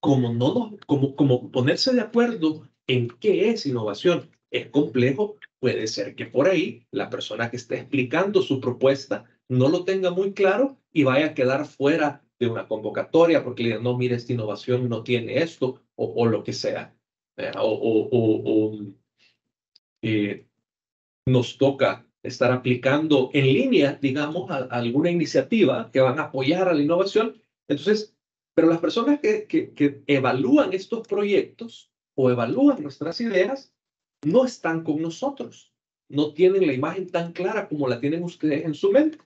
Como, no, como, como ponerse de acuerdo en qué es innovación es complejo, puede ser que por ahí la persona que esté explicando su propuesta no lo tenga muy claro y vaya a quedar fuera de una convocatoria porque le digan, no, mire, esta innovación no tiene esto o, lo que sea. O, o eh, nos toca estar aplicando en línea, digamos, a, alguna iniciativa que van a apoyar a la innovación. Entonces, pero las personas que, que evalúan estos proyectos o evalúan nuestras ideas, no están con nosotros, no tienen la imagen tan clara como la tienen ustedes en su mente.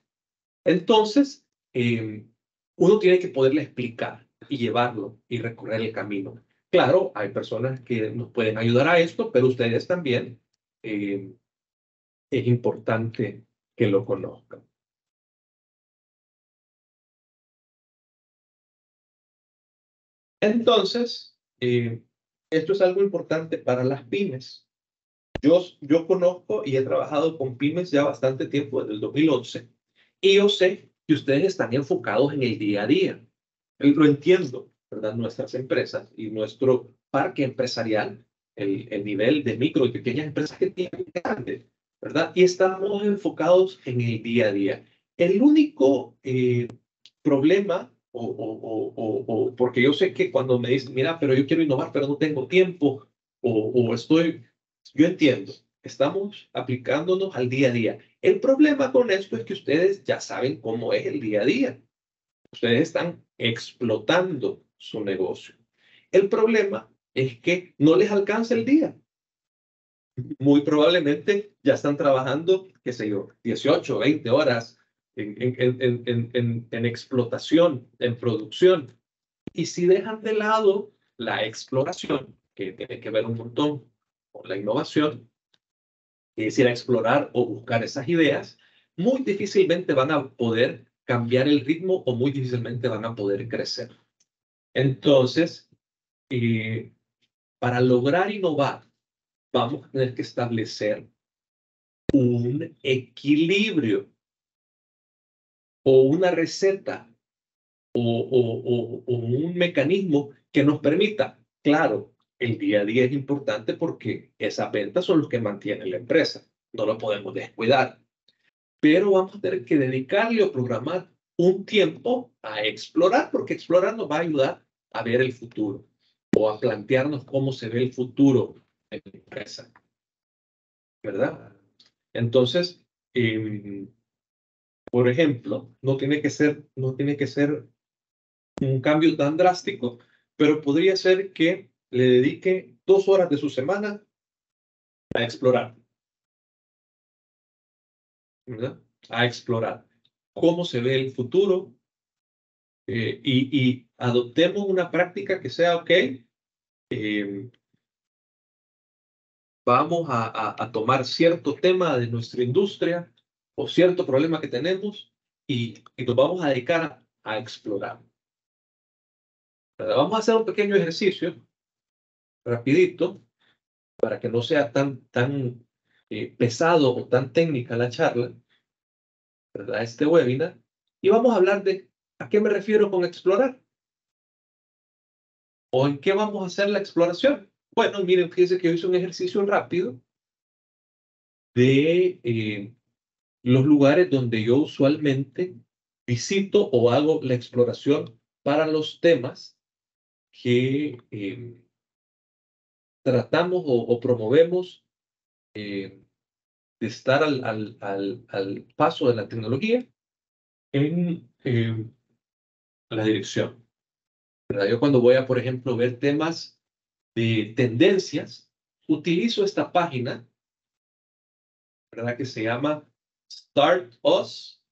Entonces, em, uno tiene que poderle explicar y llevarlo y recorrer el camino. Claro, hay personas que nos pueden ayudar a esto, pero ustedes también em, es importante que lo conozcan. Entonces, eh, esto es algo importante para las pymes. Yo, yo conozco y he trabajado con pymes ya bastante tiempo, desde el 2011, y yo sé que ustedes están enfocados en el día a día. Lo entiendo, ¿verdad? Nuestras empresas y nuestro parque empresarial, el, el nivel de micro y pequeñas empresas que tienen grande, ¿verdad? Y estamos enfocados en el día a día. El único eh, problema o, o, o, o, porque yo sé que cuando me dicen, mira, pero yo quiero innovar, pero no tengo tiempo, o, estoy, yo entiendo, estamos aplicándonos al día a día. El problema con esto es que ustedes ya saben cómo es el día a día. Ustedes están explotando su negocio. El problema es que no les alcanza el día. Muy probablemente ya están trabajando, qué sé yo, 18, 20 horas en, en, explotación, en producción. Y si dejan de lado la exploración, que tiene que ver un montón con la innovación, es ir a explorar o buscar esas ideas, muy difícilmente van a poder cambiar el ritmo o muy difícilmente van a poder crecer. Entonces, eh, para lograr innovar, vamos a tener que establecer un equilibrio o una receta o, un mecanismo que nos permita, claro, el día a día es importante porque esas ventas son los que mantienen la empresa, no lo podemos descuidar, pero vamos a tener que dedicarle o programar un tiempo a explorar, porque explorar nos va a ayudar a ver el futuro o a plantearnos cómo se ve el futuro de la empresa. ¿verdad? Entonces, em, por ejemplo, no tiene que ser, no tiene que ser un cambio tan drástico, pero podría ser que le dedique dos horas de su semana a explorar. A explorar cómo se ve el futuro eh, y, adoptemos una práctica que sea, ok, em, vamos a, tomar cierto tema de nuestra industria o cierto problema que tenemos y, nos vamos a dedicar a, explorar. Vamos a hacer un pequeño ejercicio, rapidito, para que no sea tan, tan eh, pesado o tan técnica la charla, ¿verdad? Este webinar. Y vamos a hablar de a qué me refiero con explorar. ¿O en qué vamos a hacer la exploración? Bueno, miren, fíjense que yo hice un ejercicio rápido de eh, los lugares donde yo usualmente visito o hago la exploración para los temas que eh, tratamos o, promovemos eh, de estar al, al, al, al, paso de la tecnología en la dirección. Yo cuando voy a, por ejemplo, ver temas de tendencias, utilizo esta página, ¿verdad? Que se llama Start Us.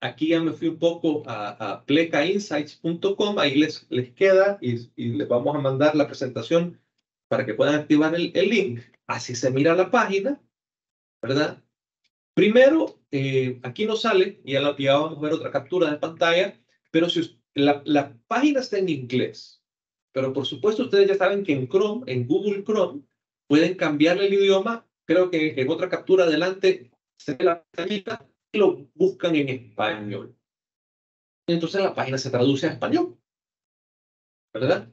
Aquí ya me fui un poco a, a plecainsights.com, ahí les, les queda y, y, les vamos a mandar la presentación para que puedan activar el, el link. Así se mira la página, ¿verdad? Primero, eh, aquí nos sale, y ya, ya, vamos a ver otra captura de pantalla, pero si la, la página está en inglés, pero por supuesto, ustedes ya saben que en Chrome, en Google Chrome, pueden cambiarle el idioma. Creo que en otra captura adelante se ve la pantallita y lo buscan en español. Entonces la página se traduce a español. ¿Verdad?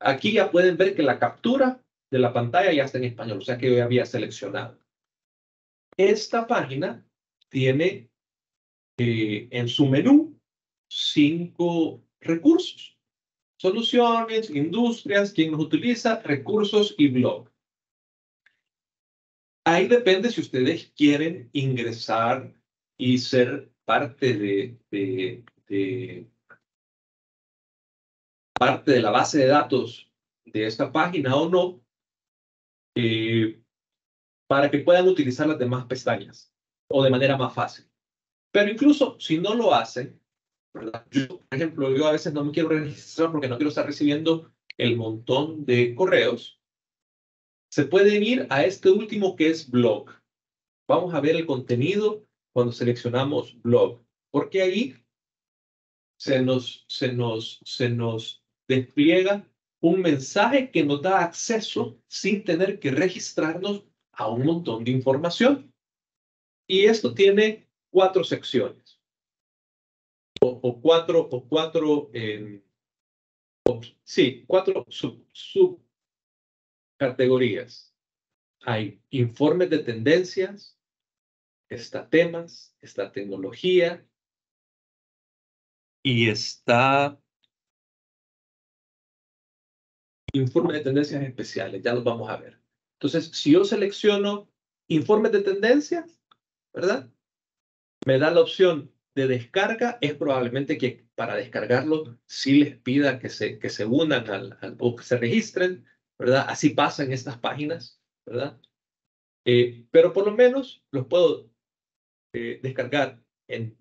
Aquí ya pueden ver que la captura de la pantalla ya está en español, o sea que yo ya había seleccionado. Esta página tiene eh, en su menú cinco recursos soluciones, industrias, quién nos utiliza, recursos y blog. Ahí depende si ustedes quieren ingresar y ser parte de, de, parte de la base de datos de esta página o no, eh, para que puedan utilizar las demás pestañas o de manera más fácil. Pero incluso si no lo hacen, yo, por ejemplo, yo a veces no me quiero registrar porque no quiero estar recibiendo el montón de correos. Se pueden ir a este último que es blog. Vamos a ver el contenido cuando seleccionamos blog, porque ahí se nos, se nos, se nos despliega un mensaje que nos da acceso sin tener que registrarnos a un montón de información. Y esto tiene cuatro secciones o, cuatro, o cuatro, eh, sí, cuatro sub, categorías. Hay informes de tendencias, está temas, está tecnología y está informe de tendencias especiales, ya los vamos a ver. Entonces, si yo selecciono informes de tendencias, ¿verdad? Me da la opción de descarga es probablemente que para descargarlo sí les pida que se, que se unan al, o que se registren, ¿verdad? Así pasa en estas páginas, ¿verdad? Eh, pero por lo menos los puedo eh, descargar en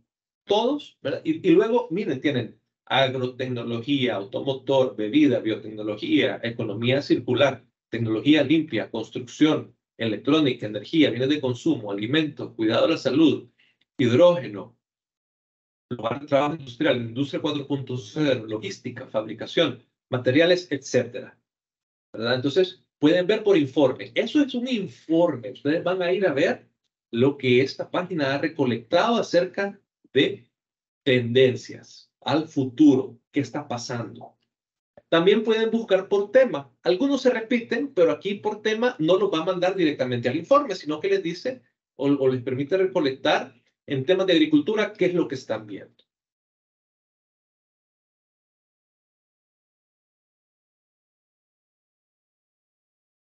todos, ¿verdad? Y, y, luego, miren, tienen agrotecnología, automotor, bebida, biotecnología, economía circular, tecnología limpia, construcción, electrónica, energía, bienes de consumo, alimentos, cuidado de la salud, hidrógeno, lugar de trabajo industrial, industria 4.0, logística, fabricación, materiales, etcétera. ¿verdad? Entonces, pueden ver por informe. Eso es un informe. Ustedes van a ir a ver lo que esta página ha recolectado acerca de tendencias al futuro, qué está pasando. También pueden buscar por tema. Algunos se repiten, pero aquí por tema no los va a mandar directamente al informe, sino que les dice o, les permite recolectar en temas de agricultura, ¿qué es lo que están viendo?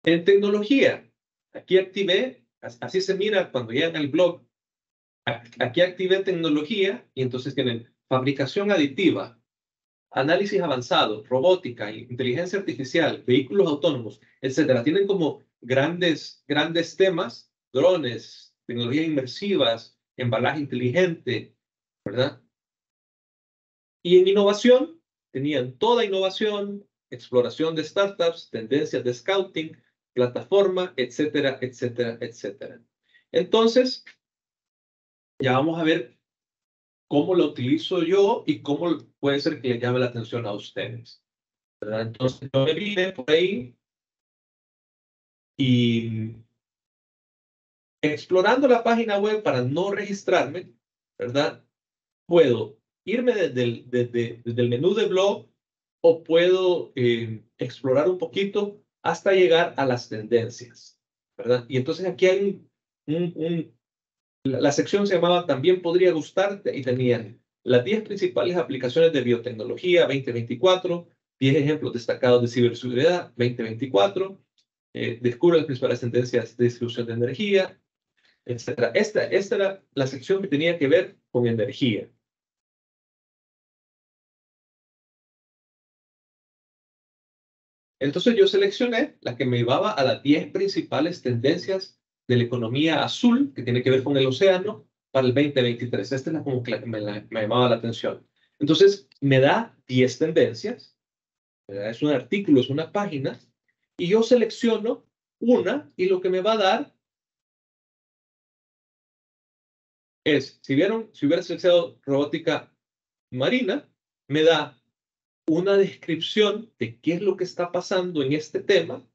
En tecnología, aquí activé, así se mira cuando llegan al blog, aquí activé tecnología y entonces tienen fabricación aditiva, análisis avanzado, robótica, inteligencia artificial, vehículos autónomos, etcétera. Tienen como grandes, grandes temas, drones, tecnologías inmersivas, embalaje inteligente, ¿verdad? Y en innovación, tenían toda innovación, exploración de startups, tendencias de scouting, plataforma, etcétera, etcétera, etcétera. Entonces, ya vamos a ver cómo lo utilizo yo y cómo puede ser que le llame la atención a ustedes. Entonces, yo me vine por ahí y explorando la página web para no registrarme, ¿verdad? Puedo irme desde el, desde, el menú de blog o puedo eh, explorar un poquito hasta llegar a las tendencias, ¿verdad? Y entonces aquí hay un, la, sección se llamaba También podría gustarte y tenían las 10 principales aplicaciones de biotecnología 2024, 10 ejemplos destacados de ciberseguridad 2024, eh, descubre las principales tendencias de distribución de energía, etc. Esta, esta era la sección que tenía que ver con energía. Entonces yo seleccioné la que me llevaba a las 10 principales tendencias de la economía azul, que tiene que ver con el océano, para el 2023. Esta es la que me, me, llamaba la atención. Entonces me da 10 tendencias, es un artículo, es una página, y yo selecciono una y lo que me va a dar es, si vieron, si hubiera seleccionado robótica marina, me da una descripción de qué es lo que está pasando en este tema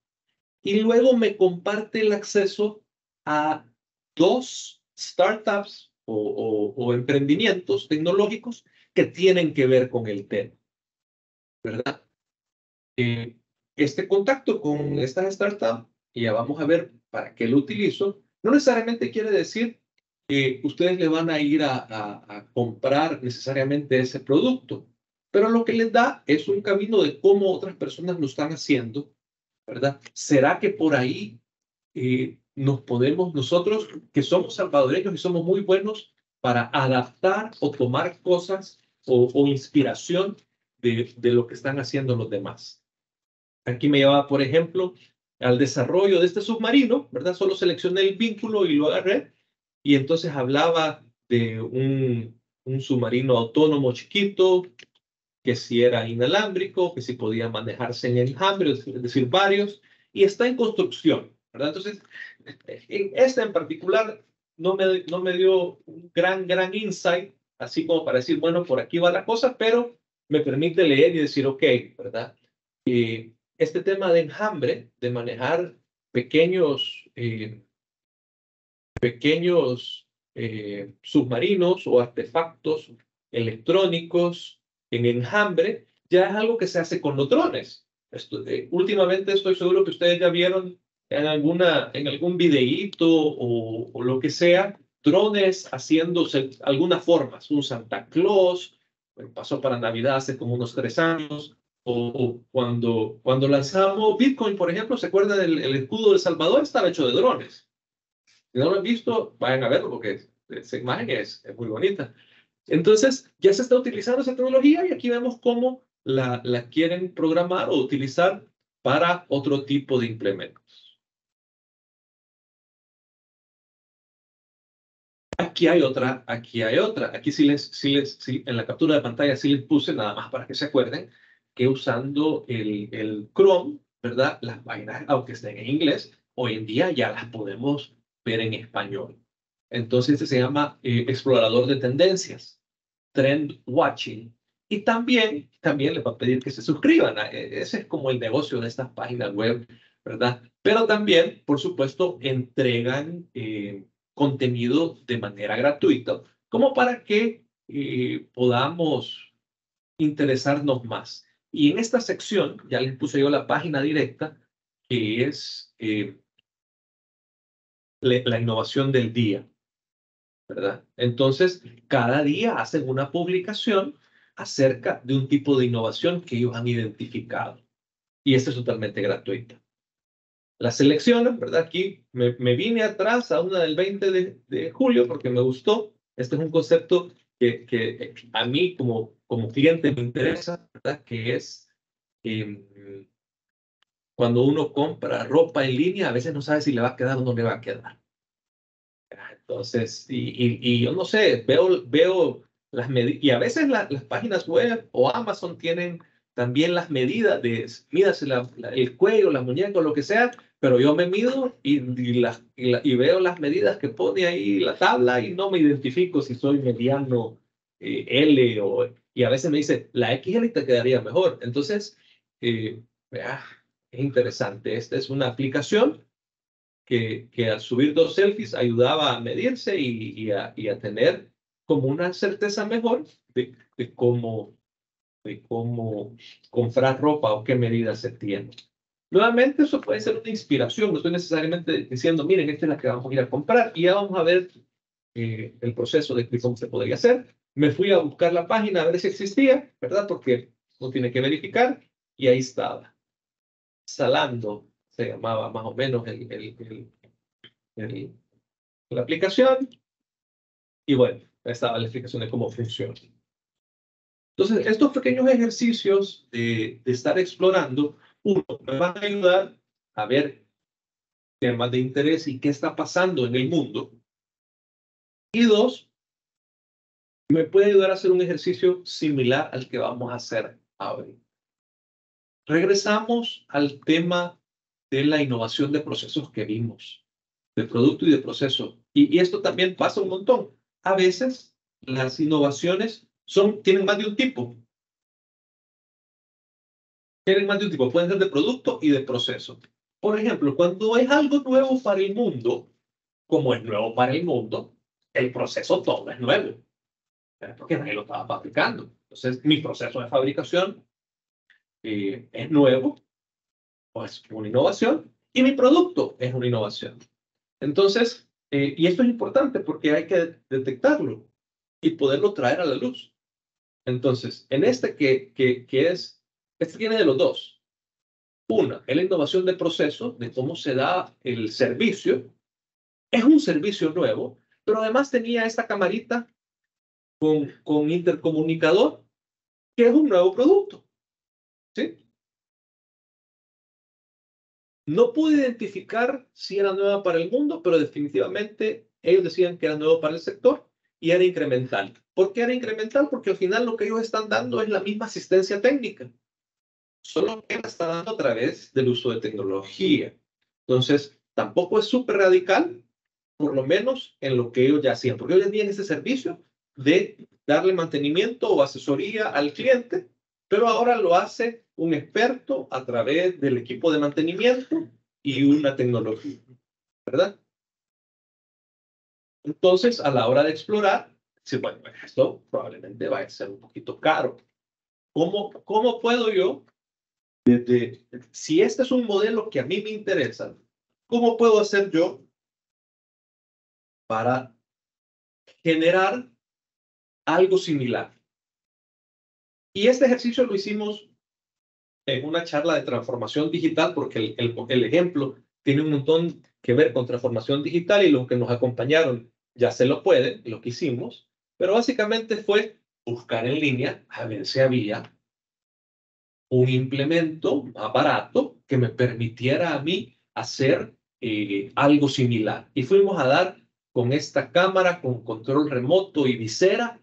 y luego me comparte el acceso a dos startups o, emprendimientos tecnológicos que tienen que ver con el tema. ¿Verdad? Eh, este contacto con estas startups, y ya vamos a ver para qué lo utilizo, no necesariamente quiere decir que ustedes le van a ir a, a comprar necesariamente ese producto, pero lo que les da es un camino de cómo otras personas lo están haciendo, ¿verdad? ¿Será que por ahí eh, nos podemos, nosotros que somos salvadoreños y somos muy buenos para adaptar o tomar cosas o, o inspiración de, de, lo que están haciendo los demás? Aquí me llevaba, por ejemplo, al desarrollo de este submarino, ¿verdad? Solo seleccioné el vínculo y lo agarré y entonces hablaba de un, un submarino autónomo chiquito que si era inalámbrico, que si podía manejarse en enjambre, es decir, varios, y está en construcción, ¿verdad? Entonces, en esta en particular no me, no me dio un gran, gran insight, así como para decir, bueno, por aquí va la cosa, pero me permite leer y decir, ok, ¿verdad? Este tema de enjambre, de manejar pequeños, eh, pequeños eh, submarinos o artefactos electrónicos en enjambre, ya es algo que se hace con los drones. Eh, últimamente estoy seguro que ustedes ya vieron en, alguna, en algún videíto o, lo que sea, drones haciéndose algunas formas. Un Santa Claus, pasó para Navidad hace como unos tres años, o, cuando, cuando lanzamos Bitcoin, por ejemplo, ¿se acuerdan el escudo de Salvador? Estaba hecho de drones. Si no lo han visto, vayan a verlo porque esa imagen es, es muy bonita. Entonces, ya se está utilizando esa tecnología y aquí vemos cómo la, la quieren programar o utilizar para otro tipo de implementos. Aquí hay otra, aquí hay otra. Aquí sí les, sí les, sí, en la captura de pantalla sí les puse nada más para que se acuerden que usando el, el Chrome, ¿verdad? Las páginas, aunque estén en inglés, hoy en día ya las podemos ver en español. Entonces este se llama eh, explorador de tendencias, trend watching. Y también, también les va a pedir que se suscriban. E, ese es como el negocio de estas páginas web, ¿verdad? Pero también, por supuesto, entregan eh, contenido de manera gratuita, como para que eh, podamos interesarnos más. Y en esta sección, ya les puse yo la página directa, que es la innovación del día. ¿Verdad? Entonces, cada día hacen una publicación acerca de un tipo de innovación que ellos han identificado. Y esta es totalmente gratuita. las selecciono, ¿verdad? Aquí me, me, vine atrás a una del 20 de, de, julio porque me gustó. Este es un concepto que, que a mí como, como cliente me interesa, ¿verdad? Que es eh, cuando uno compra ropa en línea, a veces no sabe si le va a quedar o no le va a quedar. Entonces, y, y, y yo no sé, veo, veo las medidas, y a veces las páginas web o Amazon tienen también las medidas de, mídase el cuello, la muñeca, lo que sea, pero yo me mido y, y, veo las medidas que pone ahí la tabla y no me identifico si soy mediano eh, L o, y a veces me dice, la XL te quedaría mejor. Entonces, eh, es interesante. Esta es una aplicación que, que al subir dos selfies ayudaba a medirse y, y, a, y a, tener como una certeza mejor de, de, cómo, de cómo comprar ropa o qué medidas se tiene. Nuevamente, eso puede ser una inspiración. No estoy necesariamente diciendo, miren, esta es la que vamos a ir a comprar y ya vamos a ver eh, el proceso de cómo se podría hacer. Me fui a buscar la página a ver si existía, ¿verdad? Porque no tiene que verificar y ahí estaba. Salando se llamaba más o menos el, el, el, la aplicación. Y bueno, estaba la explicación de cómo funciona. Entonces, estos pequeños ejercicios de, de estar explorando, uno, me van a ayudar a ver temas de interés y qué está pasando en el mundo. Y dos, me puede ayudar a hacer un ejercicio similar al que vamos a hacer ahora. Regresamos al tema de la innovación de procesos que vimos, de producto y de proceso. Y, esto también pasa un montón. A veces las innovaciones son, tienen más de un tipo. Tienen más de un tipo. Pueden ser de producto y de proceso. Por ejemplo, cuando es algo nuevo para el mundo, como es nuevo para el mundo, el proceso todo es nuevo. Porque nadie lo estaba fabricando. Entonces, mi proceso de fabricación eh, es nuevo es una innovación y mi producto es una innovación. Entonces, eh, y esto es importante porque hay que detectarlo y poderlo traer a la luz. Entonces, en este que, que, que es, este tiene de los dos. Una, es la innovación de proceso, de cómo se da el servicio. Es un servicio nuevo, pero además tenía esta camarita con, con intercomunicador, que es un nuevo producto. ¿Sí? No pude identificar si era nueva para el mundo, pero definitivamente ellos decían que era nuevo para el sector y era incremental. ¿Por qué era incremental? Porque al final lo que ellos están dando es la misma asistencia técnica, solo que la está dando a través del uso de tecnología. Entonces, tampoco es súper radical, por lo menos en lo que ellos ya hacían, porque ellos tenían ese servicio de darle mantenimiento o asesoría al cliente pero ahora lo hace un experto a través del equipo de mantenimiento y una tecnología, ¿verdad? Entonces, a la hora de explorar, si bueno, esto probablemente va a ser un poquito caro. ¿Cómo, cómo puedo yo, si este es un modelo que a mí me interesa, cómo puedo hacer yo para generar algo similar? Y este ejercicio lo hicimos en una charla de transformación digital, porque el, el, ejemplo tiene un montón que ver con transformación digital y los que nos acompañaron ya se lo pueden, lo que hicimos, pero básicamente fue buscar en línea a ver si había un implemento más barato que me permitiera a mí hacer eh, algo similar. Y fuimos a dar con esta cámara con control remoto y visera,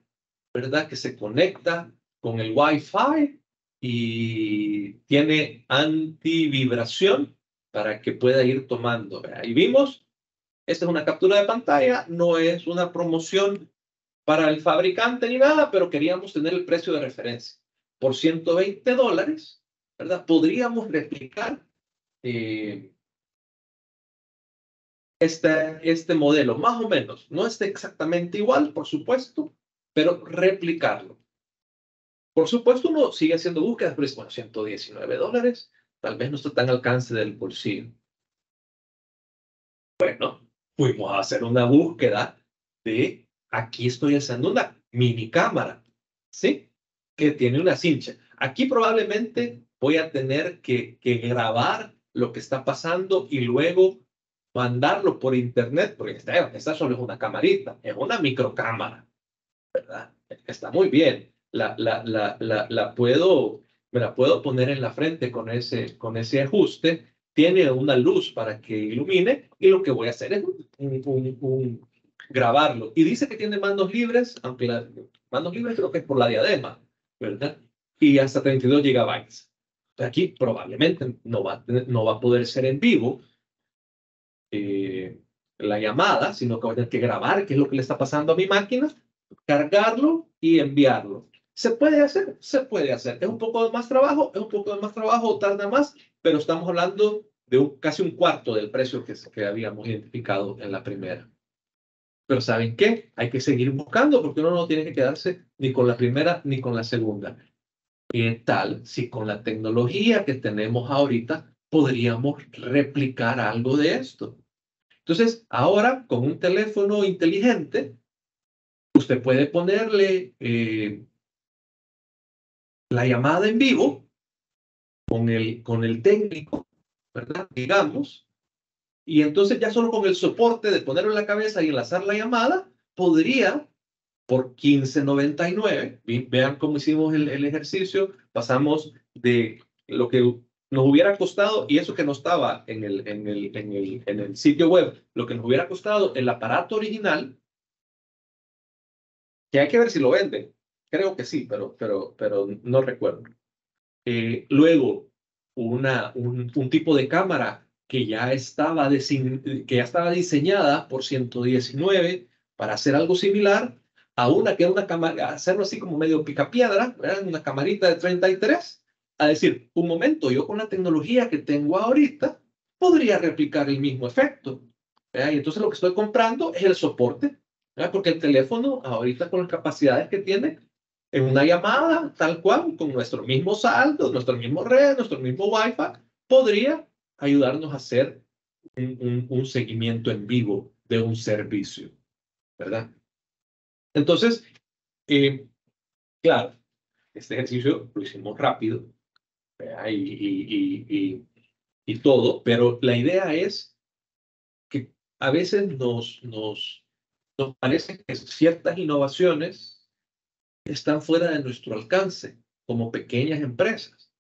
¿verdad? Que se conecta con el Wi-Fi y tiene antivibración para que pueda ir tomando. Y vimos, esta es una captura de pantalla, no es una promoción para el fabricante ni nada, pero queríamos tener el precio de referencia. Por 120 dólares, ¿verdad? Podríamos replicar este, este modelo, más o menos. No es exactamente igual, por supuesto, pero replicarlo. Por supuesto, uno sigue haciendo búsquedas, pero es, bueno, 119 dólares, tal vez no está tan al alcance del bolsillo. Bueno, fuimos a hacer una búsqueda de, aquí estoy haciendo una mini cámara, ¿sí? Que tiene una cincha. Aquí probablemente voy a tener que, que grabar lo que está pasando y luego mandarlo por internet, porque esta, esta solo es una camarita, es una microcámara, ¿verdad? Está muy bien. La, la, la, la, puedo, me la puedo poner en la frente con ese, con ese ajuste. Tiene una luz para que ilumine y lo que voy a hacer es un, grabarlo. Y dice que tiene manos libres, aunque las manos libres creo que es por la diadema, ¿verdad? Y hasta 32 gigabytes. Aquí probablemente no va, no va a poder ser en vivo eh, la llamada, sino que voy a tener que grabar qué es lo que le está pasando a mi máquina, cargarlo y enviarlo. ¿Se puede hacer? Se puede hacer. ¿Es un poco de más trabajo? Es un poco de más trabajo, tarda más, pero estamos hablando de un, casi un cuarto del precio que, que habíamos identificado en la primera. Pero ¿saben qué? Hay que seguir buscando porque uno no tiene que quedarse ni con la primera ni con la segunda. ¿Qué tal si con la tecnología que tenemos ahorita podríamos replicar algo de esto? Entonces, ahora con un teléfono inteligente, usted puede ponerle eh, la llamada en vivo con el, con el técnico, ¿verdad? Digamos, y entonces ya solo con el soporte de ponerlo en la cabeza y enlazar la llamada, podría por 15.99. Vean cómo hicimos el, ejercicio. Pasamos de lo que nos hubiera costado, y eso que no estaba en el, en, el, en, el, en el sitio web, lo que nos hubiera costado el aparato original, que hay que ver si lo venden. Creo que sí, pero, pero, pero no recuerdo. Eh, luego, una, un, un, tipo de cámara que ya, estaba que ya estaba diseñada por 119 para hacer algo similar, a una que es una cámara, hacerlo así como medio picapiedra, una camarita de 33, a decir, un momento, yo con la tecnología que tengo ahorita podría replicar el mismo efecto. Y entonces lo que estoy comprando es el soporte, porque el teléfono ahorita con las capacidades que tiene, en una llamada tal cual, con nuestro mismo saldo, nuestro mismo red, nuestro mismo Wi-Fi, podría ayudarnos a hacer un, un seguimiento en vivo de un servicio, ¿verdad? Entonces, eh, claro, este ejercicio lo hicimos rápido y, y, y, y, todo, pero la idea es que a veces nos, nos, nos parece que ciertas innovaciones están fuera de nuestro alcance como pequeñas empresas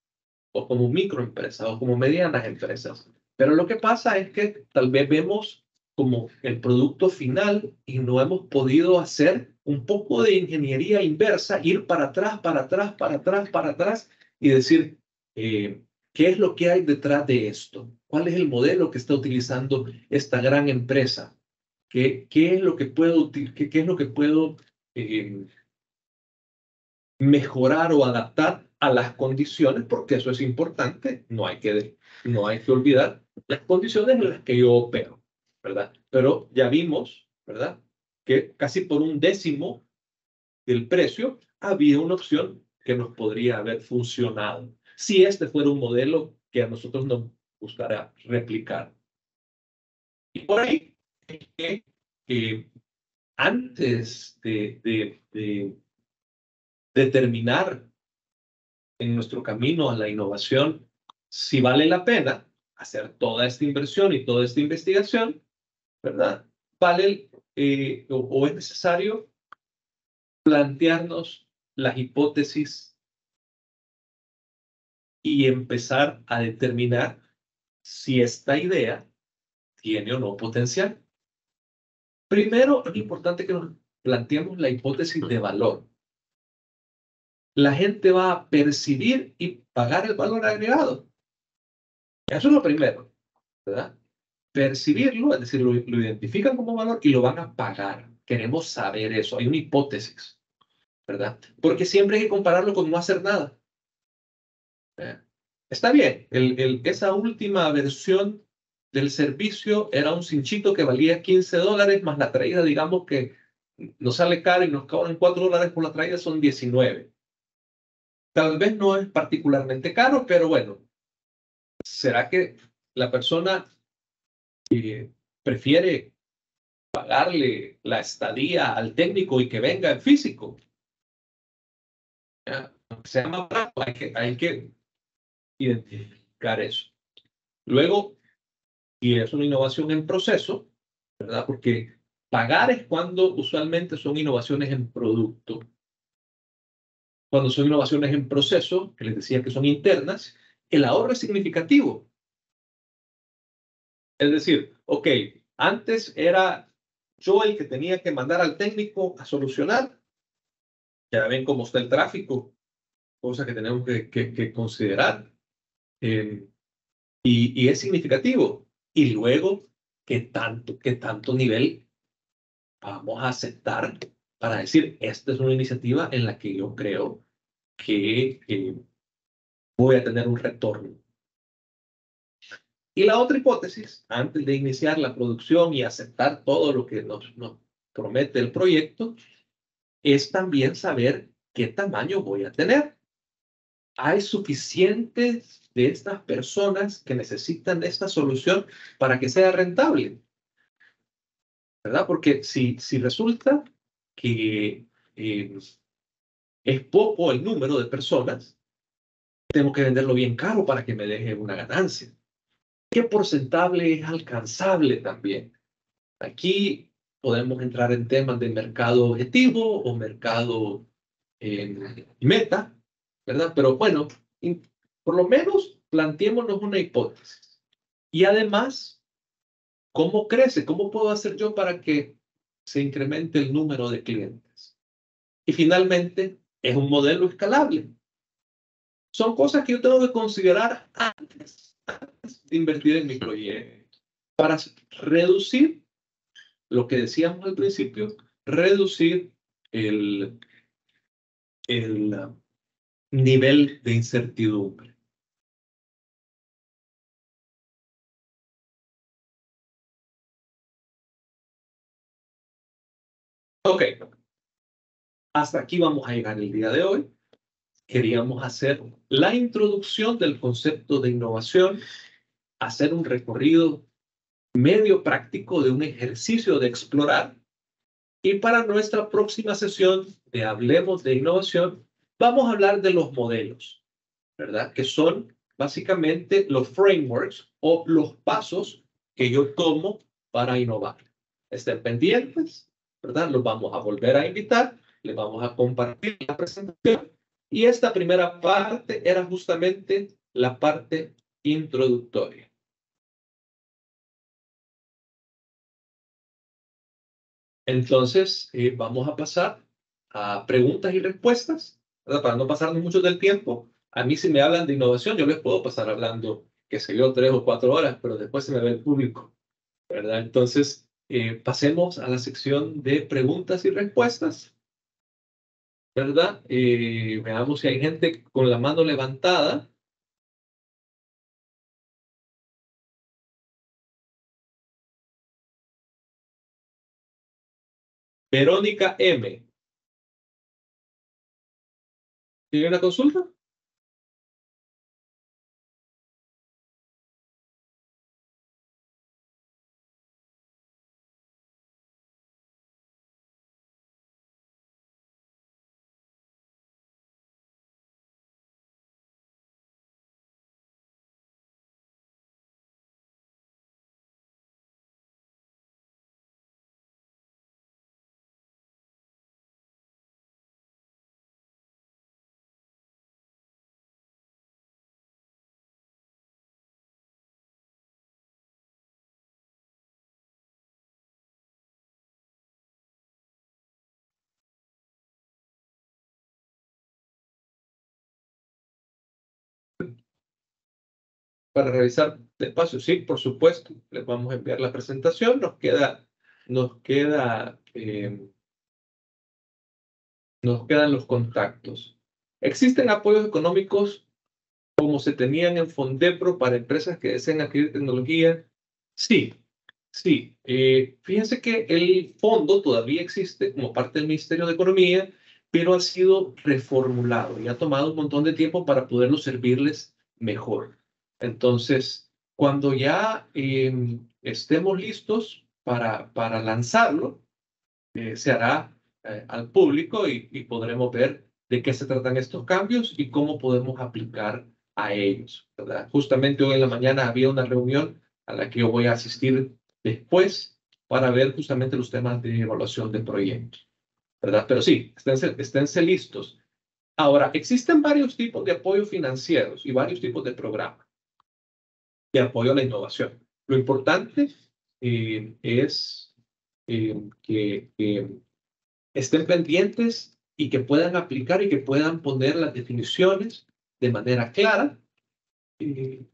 o como microempresas o como medianas empresas. Pero lo que pasa es que tal vez vemos como el producto final y no hemos podido hacer un poco de ingeniería inversa, ir para atrás, para atrás, para atrás, para atrás y decir, eh, ¿qué es lo que hay detrás de esto? ¿Cuál es el modelo que está utilizando esta gran empresa? ¿Qué, qué es lo que puedo, qué, qué es lo que puedo eh, mejorar o adaptar a las condiciones? Porque eso es importante, no hay que, no hay que olvidar las condiciones en las que yo opero, ¿verdad? Pero ya vimos, ¿verdad? que casi por un décimo del precio había una opción que nos podría haber funcionado si este fuera un modelo que a nosotros nos gustaría replicar. Y por ahí, que, antes de, de, de, de terminar en nuestro camino a la innovación, si vale la pena hacer toda esta inversión y toda esta investigación, ¿verdad? Vale eh, o, es necesario plantearnos las hipótesis y empezar a determinar si esta idea tiene o no potencial. Primero, es importante que nos planteemos la hipótesis de valor. La gente va a percibir y pagar el valor agregado. Eso es lo primero, ¿verdad? percibirlo, es decir, lo, identifican como valor y lo van a pagar. Queremos saber eso. Hay una hipótesis, ¿verdad? Porque siempre hay que compararlo con no hacer nada. ¿Eh? Está bien, esa última versión del servicio era un cinchito que valía 15 dólares, más la traída, digamos que nos sale caro y nos cobran 4 dólares por la traída, son 19. Tal vez no es particularmente caro, pero bueno, ¿será que la persona prefiere pagarle la estadía al técnico y que venga en físico. Se llama hay que, hay que identificar eso. Luego, y es una innovación en proceso, ¿verdad? Porque pagar es cuando usualmente son innovaciones en producto. Cuando son innovaciones en proceso, que les decía que son internas, el ahorro es significativo. Es decir, ok, antes era yo el que tenía que mandar al técnico a solucionar. Ya ven cómo está el tráfico, cosa que tenemos que, considerar. Eh, y, y, es significativo. Y luego, ¿qué tanto, qué tanto nivel vamos a aceptar para decir, esta es una iniciativa en la que yo creo que voy a tener un retorno? Y la otra hipótesis, antes de iniciar la producción y aceptar todo lo que nos, nos promete el proyecto, es también saber qué tamaño voy a tener. ¿Hay suficientes de estas personas que necesitan esta solución para que sea rentable? ¿Verdad? Porque si, si resulta que eh, es poco el número de personas, tengo que venderlo bien caro para que me deje una ganancia. ¿Qué porcentaje es alcanzable también? Aquí podemos entrar en temas de mercado objetivo o mercado eh, meta, ¿verdad? Pero bueno, por lo menos planteémonos una hipótesis. Y además, ¿cómo crece? ¿Cómo puedo hacer yo para que se incremente el número de clientes? Y finalmente, es un modelo escalable. Son cosas que yo tengo que considerar antes, de invertir en mi proyecto para reducir lo que decíamos al principio, reducir el, el nivel de incertidumbre. Ok, hasta aquí vamos a llegar el día de hoy. Queríamos hacer la introducción del concepto de innovación, hacer un recorrido medio práctico de un ejercicio de explorar. Y para nuestra próxima sesión de Hablemos de Innovación, vamos a hablar de los modelos, ¿verdad? Que son básicamente los frameworks o los pasos que yo tomo para innovar. Estén pendientes, ¿verdad? Los vamos a volver a invitar, les vamos a compartir la presentación. Y esta primera parte era justamente la parte introductoria. Entonces, eh, vamos a pasar a preguntas y respuestas para no pasarnos mucho del tiempo, a mí si me hablan de innovación, yo les puedo pasar hablando, que sé yo, tres o cuatro horas, pero después se me ve el público, ¿verdad? Entonces, eh, pasemos a la sección de preguntas y respuestas, ¿verdad? Eh, veamos si hay gente con la mano levantada. Verónica M. ¿Tiene una consulta? Para revisar despacio. Sí, por supuesto, les vamos a enviar la presentación. Nos queda, nos queda, em, nos quedan los contactos. ¿Existen apoyos económicos como se tenían en Fondepro para empresas que deseen adquirir tecnología? Sí, sí. Eh, fíjense que el fondo todavía existe como parte del Ministerio de Economía, pero ha sido reformulado y ha tomado un montón de tiempo para poderlo servirles mejor. Entonces, cuando ya em, estemos listos para, para lanzarlo, eh, se hará eh, al público y, podremos ver de qué se tratan estos cambios y cómo podemos aplicar a ellos. ¿verdad? Justamente hoy en la mañana había una reunión a la que yo voy a asistir después para ver justamente los temas de evaluación de proyectos. ¿verdad? Pero sí, esténse, esténse listos. Ahora, existen varios tipos de apoyo financieros y varios tipos de programas de apoyo a la innovación. Lo importante eh, es eh, que estén pendientes y que puedan aplicar y que puedan poner las definiciones de manera clara eh,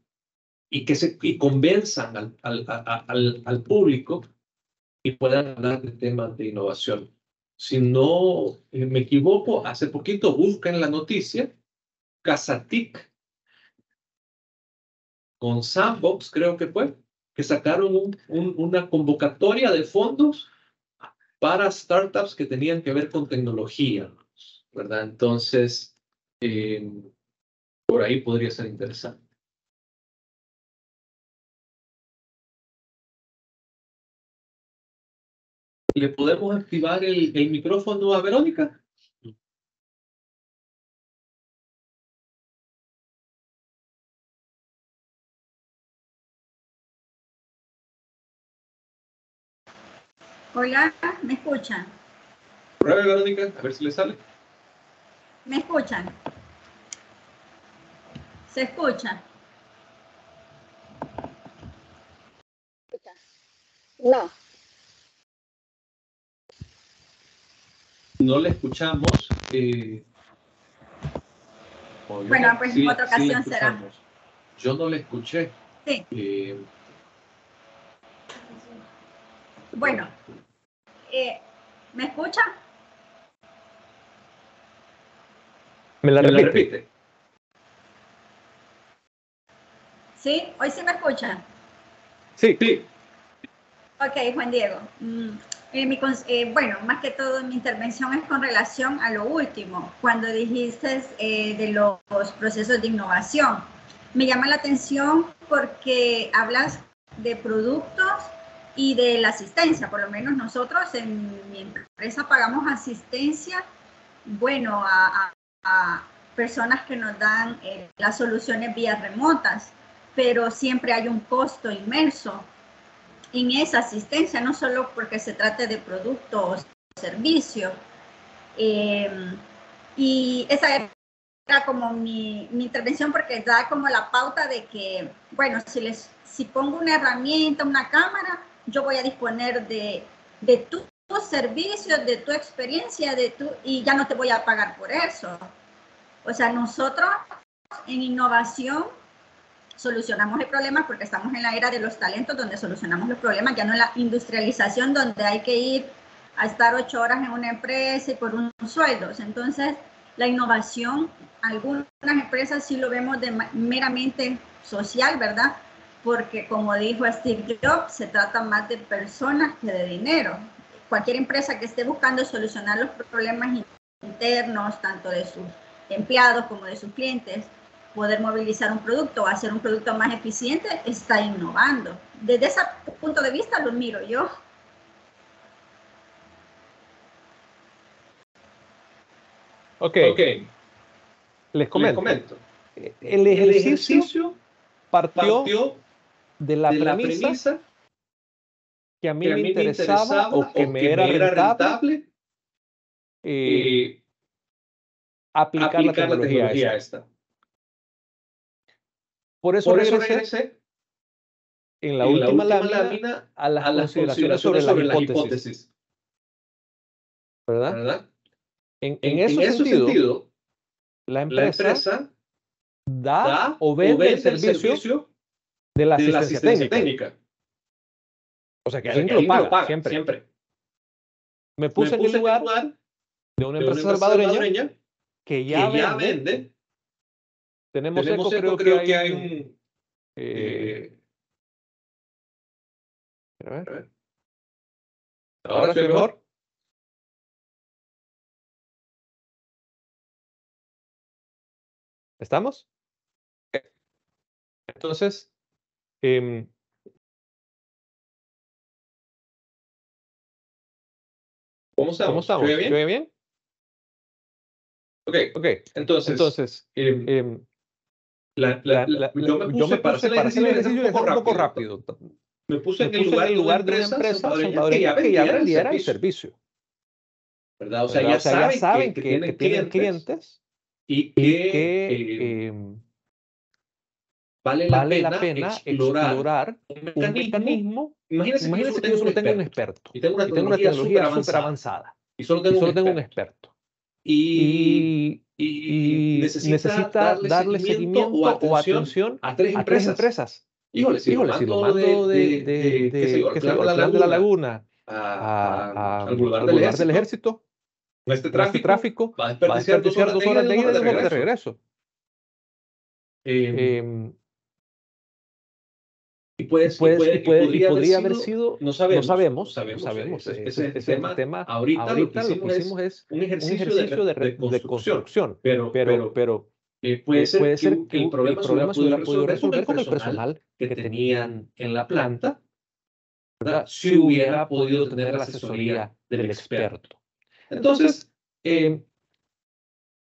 y que se y convenzan al, al, al, al, público y puedan hablar de temas de innovación. Si no eh, me equivoco, hace poquito buscan la noticia, Casatic con Sandbox, creo que fue, que sacaron un, una convocatoria de fondos para startups que tenían que ver con tecnología, ¿verdad? Entonces, eh, por ahí podría ser interesante. ¿Le podemos activar el, el micrófono a Verónica? Hola, ¿me escuchan? Pruebe, Verónica, a ver si le sale. ¿Me escuchan? ¿Se escucha? No. No le escuchamos. Eh... bueno, pues en otra ocasión será. Yo no le escuché. Sí. Eh... Bueno, eh, ¿me escucha? ¿Me la repite? ¿Sí? ¿Hoy sí me escucha? Sí. sí. Ok, Juan Diego. Mm, eh, mi, eh, bueno, más que todo mi intervención es con relación a lo último, cuando dijiste eh, de los procesos de innovación. Me llama la atención porque hablas de productos y de la asistencia. Por lo menos nosotros en mi empresa pagamos asistencia, bueno, a, personas que nos dan eh, las soluciones vía remotas, pero siempre hay un costo inmerso en esa asistencia, no solo porque se trate de productos o servicios. Em, y esa era como mi, mi, intervención porque da como la pauta de que, bueno, si, les, si pongo una herramienta, una cámara, yo voy a disponer de, de tus servicios, de tu experiencia, de tu, y ya no te voy a pagar por eso. O sea, nosotros en innovación solucionamos el problema porque estamos en la era de los talentos donde solucionamos los problemas, ya no en la industrialización donde hay que ir a estar ocho horas en una empresa y por unos sueldos. Entonces, la innovación, algunas empresas sí lo vemos de meramente social, ¿verdad? Porque como dijo Steve Jobs, se trata más de personas que de dinero. Cualquier empresa que esté buscando solucionar los problemas internos, tanto de sus empleados como de sus clientes, poder movilizar un producto o hacer un producto más eficiente, está innovando. Desde ese punto de vista lo miro yo. Ok. okay. Les comento. El, ejercicio, partió de la, premisa, que a mí, me, interesaba, o que, me, era rentable, eh, aplicar, la tecnología, esta. Por eso, regresé, en la, última, lámina, a las, consideraciones, sobre, la, hipótesis. ¿Verdad? En, en, ese, sentido, la empresa, da, o vende, el servicio de la asistencia, técnica. O sea, que alguien lo paga, siempre. Me puse, en el lugar, de una empresa, salvadoreña, que ya, vende. Tenemos, Tenemos eco, creo, que, hay, un... Eh, a ver. A ver. Ahora, Ahora mejor. ¿Estamos? Entonces, eh, ¿Cómo estamos? ¿Cómo estamos? bien? Ok, okay. Entonces, Entonces eh, La, la, la, yo me puse, para hacer el ejercicio, un poco rápido. Me puse, en, el lugar, de una empresa, que ya vendiera el servicio. ¿Verdad? O sea, ya, saben, que, tienen, clientes, y que, em, vale, la, pena explorar, un mecanismo. imagínense, que yo solo tengo un experto. y tengo una tecnología súper avanzada, y solo tengo, un experto. Y, y, necesita, darle, seguimiento, o atención, a tres empresas. Híjole, si, Híjole, lo mando de, de, de, la Laguna al lugar del ejército, este tráfico, tráfico va a desperdiciar, dos horas, de ida y dos horas de regreso. Eh, eh, y, puede, y, puede, y, puede, y, podría, haber sido, no sabemos, no sabemos, sabemos, sabemos ese, ese, ese, tema, tema. Ahorita, ahorita lo, que hicimos es un ejercicio, un ejercicio de, de, de, construcción, pero, pero, pero eh, puede, ser, puede ser que, que, el problema, el problema se hubiera podido resolver con el personal que tenían en la planta, ¿verdad? si hubiera podido tener la asesoría del experto. Entonces, eh,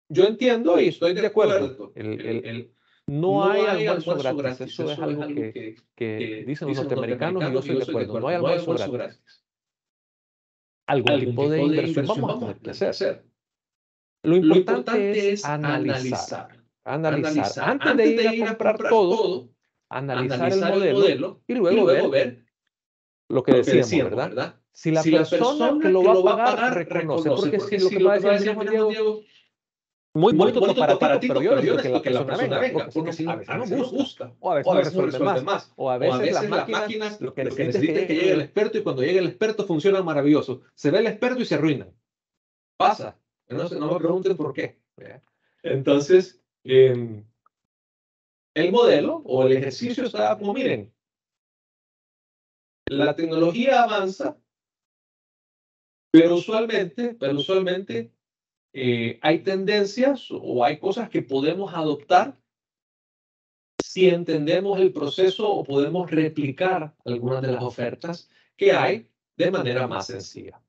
yo entiendo y estoy de acuerdo. El, el, no, hay, almuerzo, gratis. Eso, es algo que, que, dicen los norteamericanos y yo estoy de acuerdo. No hay almuerzo, gratis. Algún, tipo de inversión vamos a tener que hacer. Lo importante, es analizar. Analizar. Antes, de ir a comprar, todo, analizar, el, modelo, y luego, ver, lo que, decíamos, ¿verdad? Si la, persona, que lo va a pagar, reconoce, porque, si lo que va a decir Juan Diego, muy bonito para ti, pero yo necesito que la persona venga, porque, si a veces no gusta, o a veces no resuelve más, o a veces las máquinas lo que necesita es que llegue el experto y cuando llegue el experto funciona maravilloso. Se ve el experto y se arruina. Pasa. No, no me pregunten por qué. Entonces, eh, el modelo o el ejercicio está como, miren, la tecnología avanza, pero usualmente, pero usualmente eh, hay tendencias o hay cosas que podemos adoptar si entendemos el proceso o podemos replicar algunas de las ofertas que hay de manera más sencilla.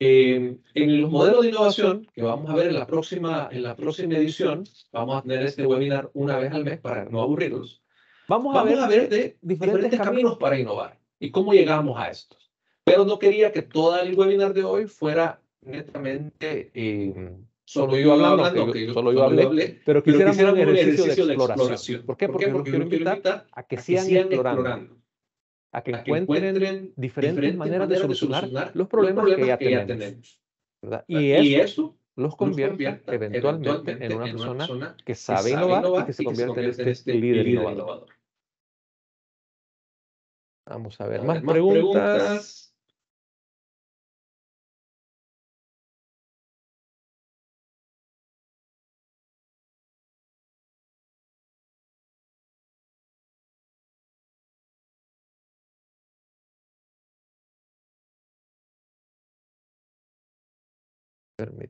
Eh, en los modelos de innovación que vamos a ver en la, próxima, en la próxima edición, vamos a tener este webinar una vez al mes para no aburrirlos, vamos, a, ver, a ver de diferentes, caminos para innovar y cómo llegamos a estos. Pero no quería que todo el webinar de hoy fuera netamente eh, solo yo hablando, que yo, solo yo hablé, pero quisiéramos, un ejercicio, de, exploración. ¿Por qué? Porque, Porque quiero invitar a que sigan, explorando, a que, encuentren, diferentes, maneras, de solucionar, los problemas, que, ya tenemos. Y, eso los convierte, eventualmente, en una, persona, que sabe innovar, y que se convierte, en este, este líder, innovador. Vamos a ver, más, preguntas.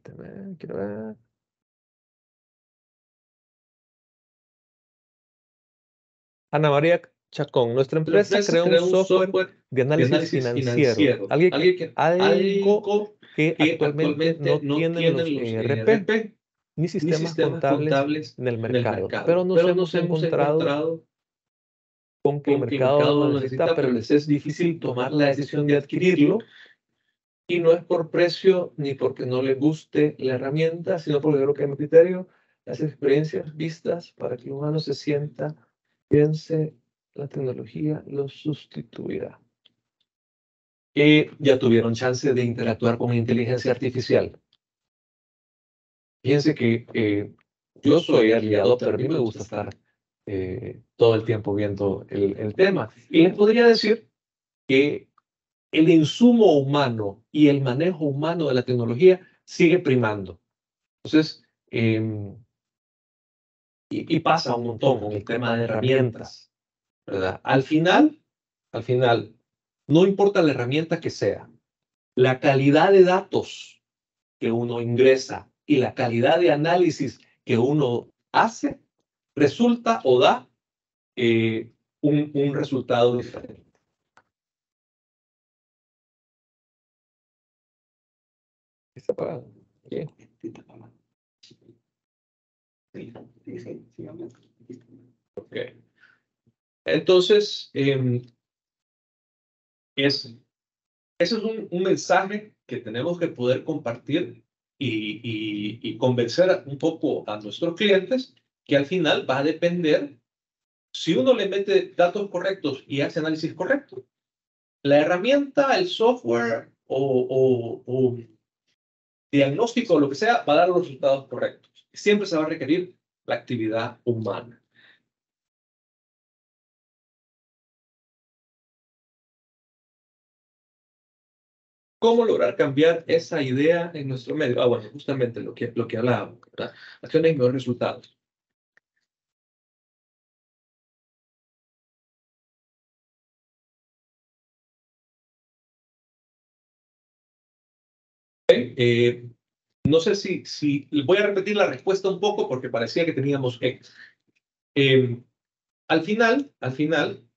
Permíteme, quiero ver. Ana María Chacón, nuestra empresa, creó, un software, de análisis, financiero. ¿Alguien, que, algo que, actualmente, no tienen los ERP, ni sistemas, contables, en el mercado. Pero nos, hemos, encontrado, con que el mercado, lo necesita, pero les es difícil tomar la decisión de adquirirlo y no es por precio ni porque no le guste la herramienta, sino porque creo que hay un criterio, las experiencias vistas para que el humano se sienta, piense, la tecnología lo sustituirá. Y ya tuvieron chance de interactuar con inteligencia artificial. Fíjense que eh, yo soy aliado, pero a mí me gusta estar eh, todo el tiempo viendo el, el tema. Y les podría decir que el insumo humano y el manejo humano de la tecnología sigue primando. Entonces, em, y, pasa un montón con el tema de herramientas, ¿verdad? Al final, al final, no importa la herramienta que sea, la calidad de datos que uno ingresa y la calidad de análisis que uno hace, resulta o da eh, un, un resultado diferente. Está Ok. Entonces, eh, es, ese es un, un, mensaje que tenemos que poder compartir y, y, y convencer un poco a nuestros clientes que al final va a depender si uno le mete datos correctos y hace análisis correcto. La herramienta, el software o, o, o diagnóstico, lo que sea, va a dar los resultados correctos. Siempre se va a requerir la actividad humana. ¿Cómo lograr cambiar esa idea en nuestro medio? Ah, bueno, justamente lo que, lo que hablábamos, ¿verdad? Acciones y mejores resultados. Eh, no sé si, si voy a repetir la respuesta un poco porque parecía que teníamos Eh, al final, al final,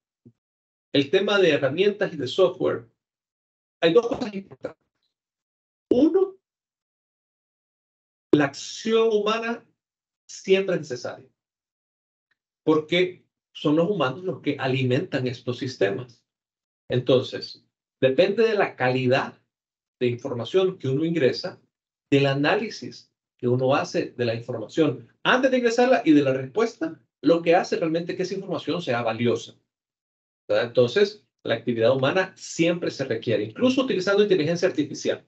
el tema de herramientas y de software, hay dos cosas importantes. Uno, la acción humana siempre es necesaria, porque son los humanos los que alimentan estos sistemas. Entonces, depende de la calidad de información que uno ingresa, del análisis que uno hace de la información antes de ingresarla y de la respuesta, lo que hace realmente que esa información sea valiosa. Entonces, la actividad humana siempre se requiere, incluso utilizando inteligencia artificial.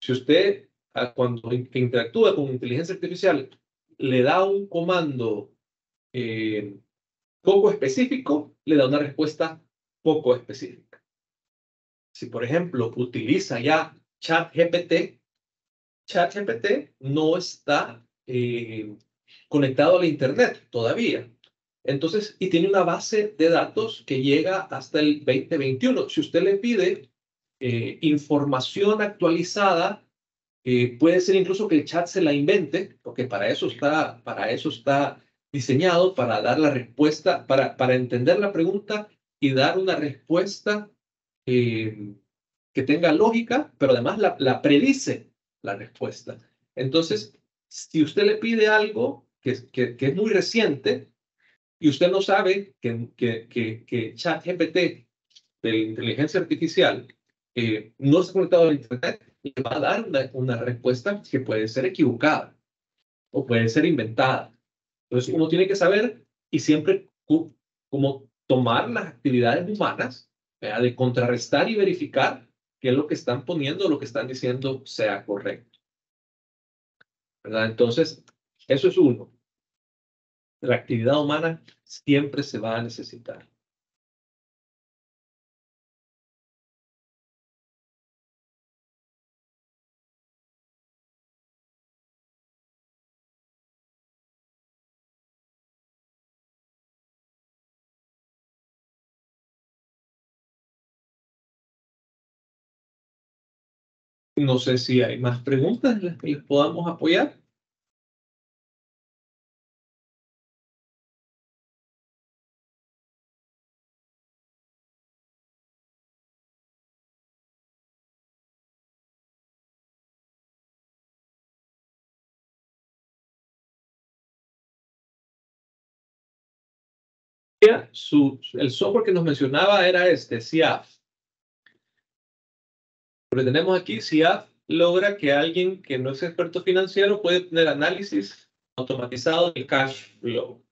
Si usted, ah, cuando interactúa con inteligencia artificial, le da un comando eh, poco específico, le da una respuesta poco específica. Si, por ejemplo, utiliza ya ChatGPT, ChatGPT no está eh, conectado a Internet todavía. Entonces, y tiene una base de datos que llega hasta el 2021. Si usted le pide eh, información actualizada, puede ser incluso que el chat se la invente, porque para eso está, para eso está diseñado, para dar la respuesta, para, para entender la pregunta y dar una respuesta eh, que tenga lógica, pero además la, la, predice la respuesta. Entonces, si usted le pide algo que, que, que es muy reciente y usted no sabe que, que, que, ChatGPT de inteligencia artificial eh, no está conectado a Internet, le va a dar una, una respuesta que puede ser equivocada o puede ser inventada. Entonces, uno tiene que saber y siempre como tomar las actividades humanas de contrarrestar y verificar que lo que están poniendo, lo que están diciendo sea correcto. ¿Verdad? Entonces, eso es uno. La actividad humana siempre se va a necesitar. No sé si hay más preguntas en las que les podamos apoyar. El software que nos mencionaba era este, CIAF que tenemos aquí, SIAF logra que alguien que no es experto financiero puede tener análisis automatizado del cash flow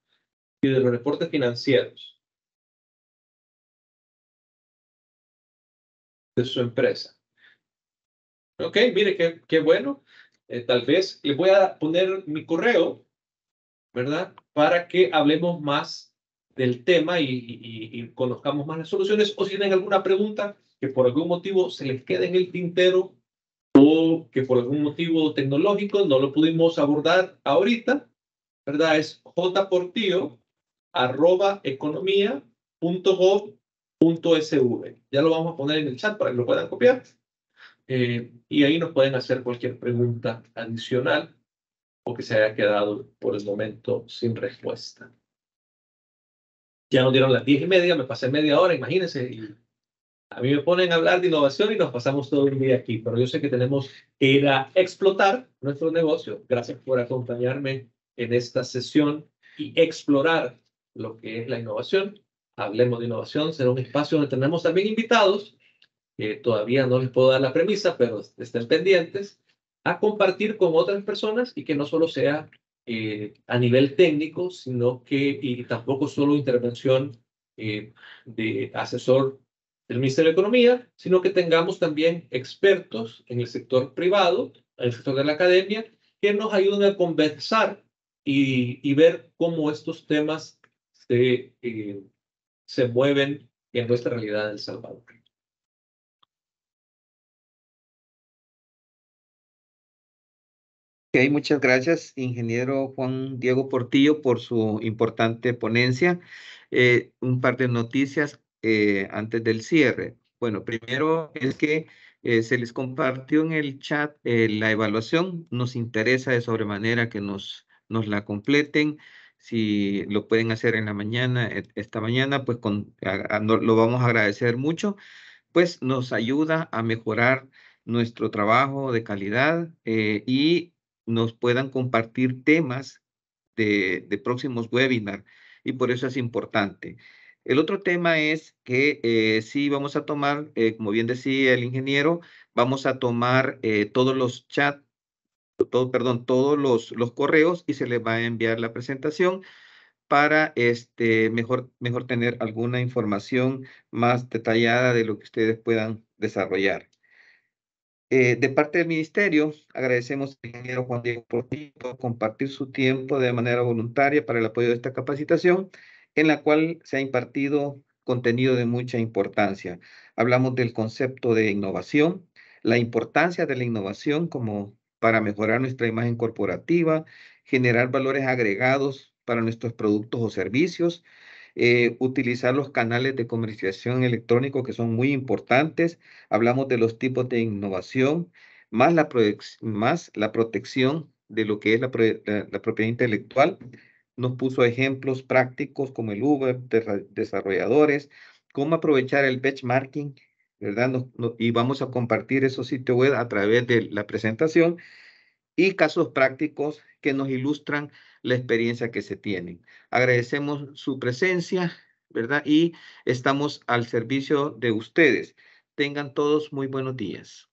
y de los reportes financieros de su empresa. Ok, mire qué, qué bueno. Eh, tal vez le voy a poner mi correo, ¿verdad? Para que hablemos más del tema y, y, y conozcamos más las soluciones. O si tienen alguna pregunta, que por algún motivo se les quede en el tintero o que por algún motivo tecnológico no lo pudimos abordar ahorita, ¿verdad? Es jportío arroba economía Ya lo vamos a poner en el chat para que lo puedan copiar. Eh, y ahí nos pueden hacer cualquier pregunta adicional o que se haya quedado por el momento sin respuesta. Ya nos dieron las diez y media, me pasé media hora, imagínense, y a mí me ponen a hablar de innovación y nos pasamos todo el día aquí, pero yo sé que tenemos que ir a explotar nuestro negocio. Gracias por acompañarme en esta sesión y explorar lo que es la innovación. Hablemos de innovación, será un espacio donde tenemos también invitados, que todavía no les puedo dar la premisa, pero estén pendientes, a compartir con otras personas y que no solo sea eh, a nivel técnico, sino que y tampoco solo intervención eh, de asesor del Ministerio de Economía, sino que tengamos también expertos en el sector privado, en el sector de la academia, que nos ayuden a conversar y, ver cómo estos temas se, eh, se mueven en nuestra realidad en El Salvador. Okay, muchas gracias, ingeniero Juan Diego Portillo, por su importante ponencia. Eh, un par de noticias eh, antes del cierre. Bueno, primero es que eh, se les compartió en el chat la evaluación. Nos interesa de sobremanera que nos, nos la completen. Si lo pueden hacer en la mañana, esta mañana, pues con, lo vamos a agradecer mucho. Pues nos ayuda a mejorar nuestro trabajo de calidad y nos puedan compartir temas de, de próximos webinars y por eso es importante. El otro tema es que eh, sí vamos a tomar, eh, como bien decía el ingeniero, vamos a tomar eh, todos los chats, todo, perdón, todos los, los correos y se les va a enviar la presentación para este, mejor, mejor tener alguna información más detallada de lo que ustedes puedan desarrollar. Eh, de parte del Ministerio, agradecemos al ingeniero Juan Diego por compartir su tiempo de manera voluntaria para el apoyo de esta capacitación, en la cual se ha impartido contenido de mucha importancia. Hablamos del concepto de innovación, la importancia de la innovación como para mejorar nuestra imagen corporativa, generar valores agregados para nuestros productos o servicios, eh, utilizar los canales de comercialización electrónico que son muy importantes. Hablamos de los tipos de innovación, más la, más la protección de lo que es la, propiedad intelectual. Nos puso ejemplos prácticos como el Uber, de desarrolladores, cómo aprovechar el benchmarking, ¿verdad? y vamos a compartir esos sitios web a través de la presentación y casos prácticos que nos ilustran la experiencia que se tienen. Agradecemos su presencia, ¿verdad? Y estamos al servicio de ustedes. Tengan todos muy buenos días.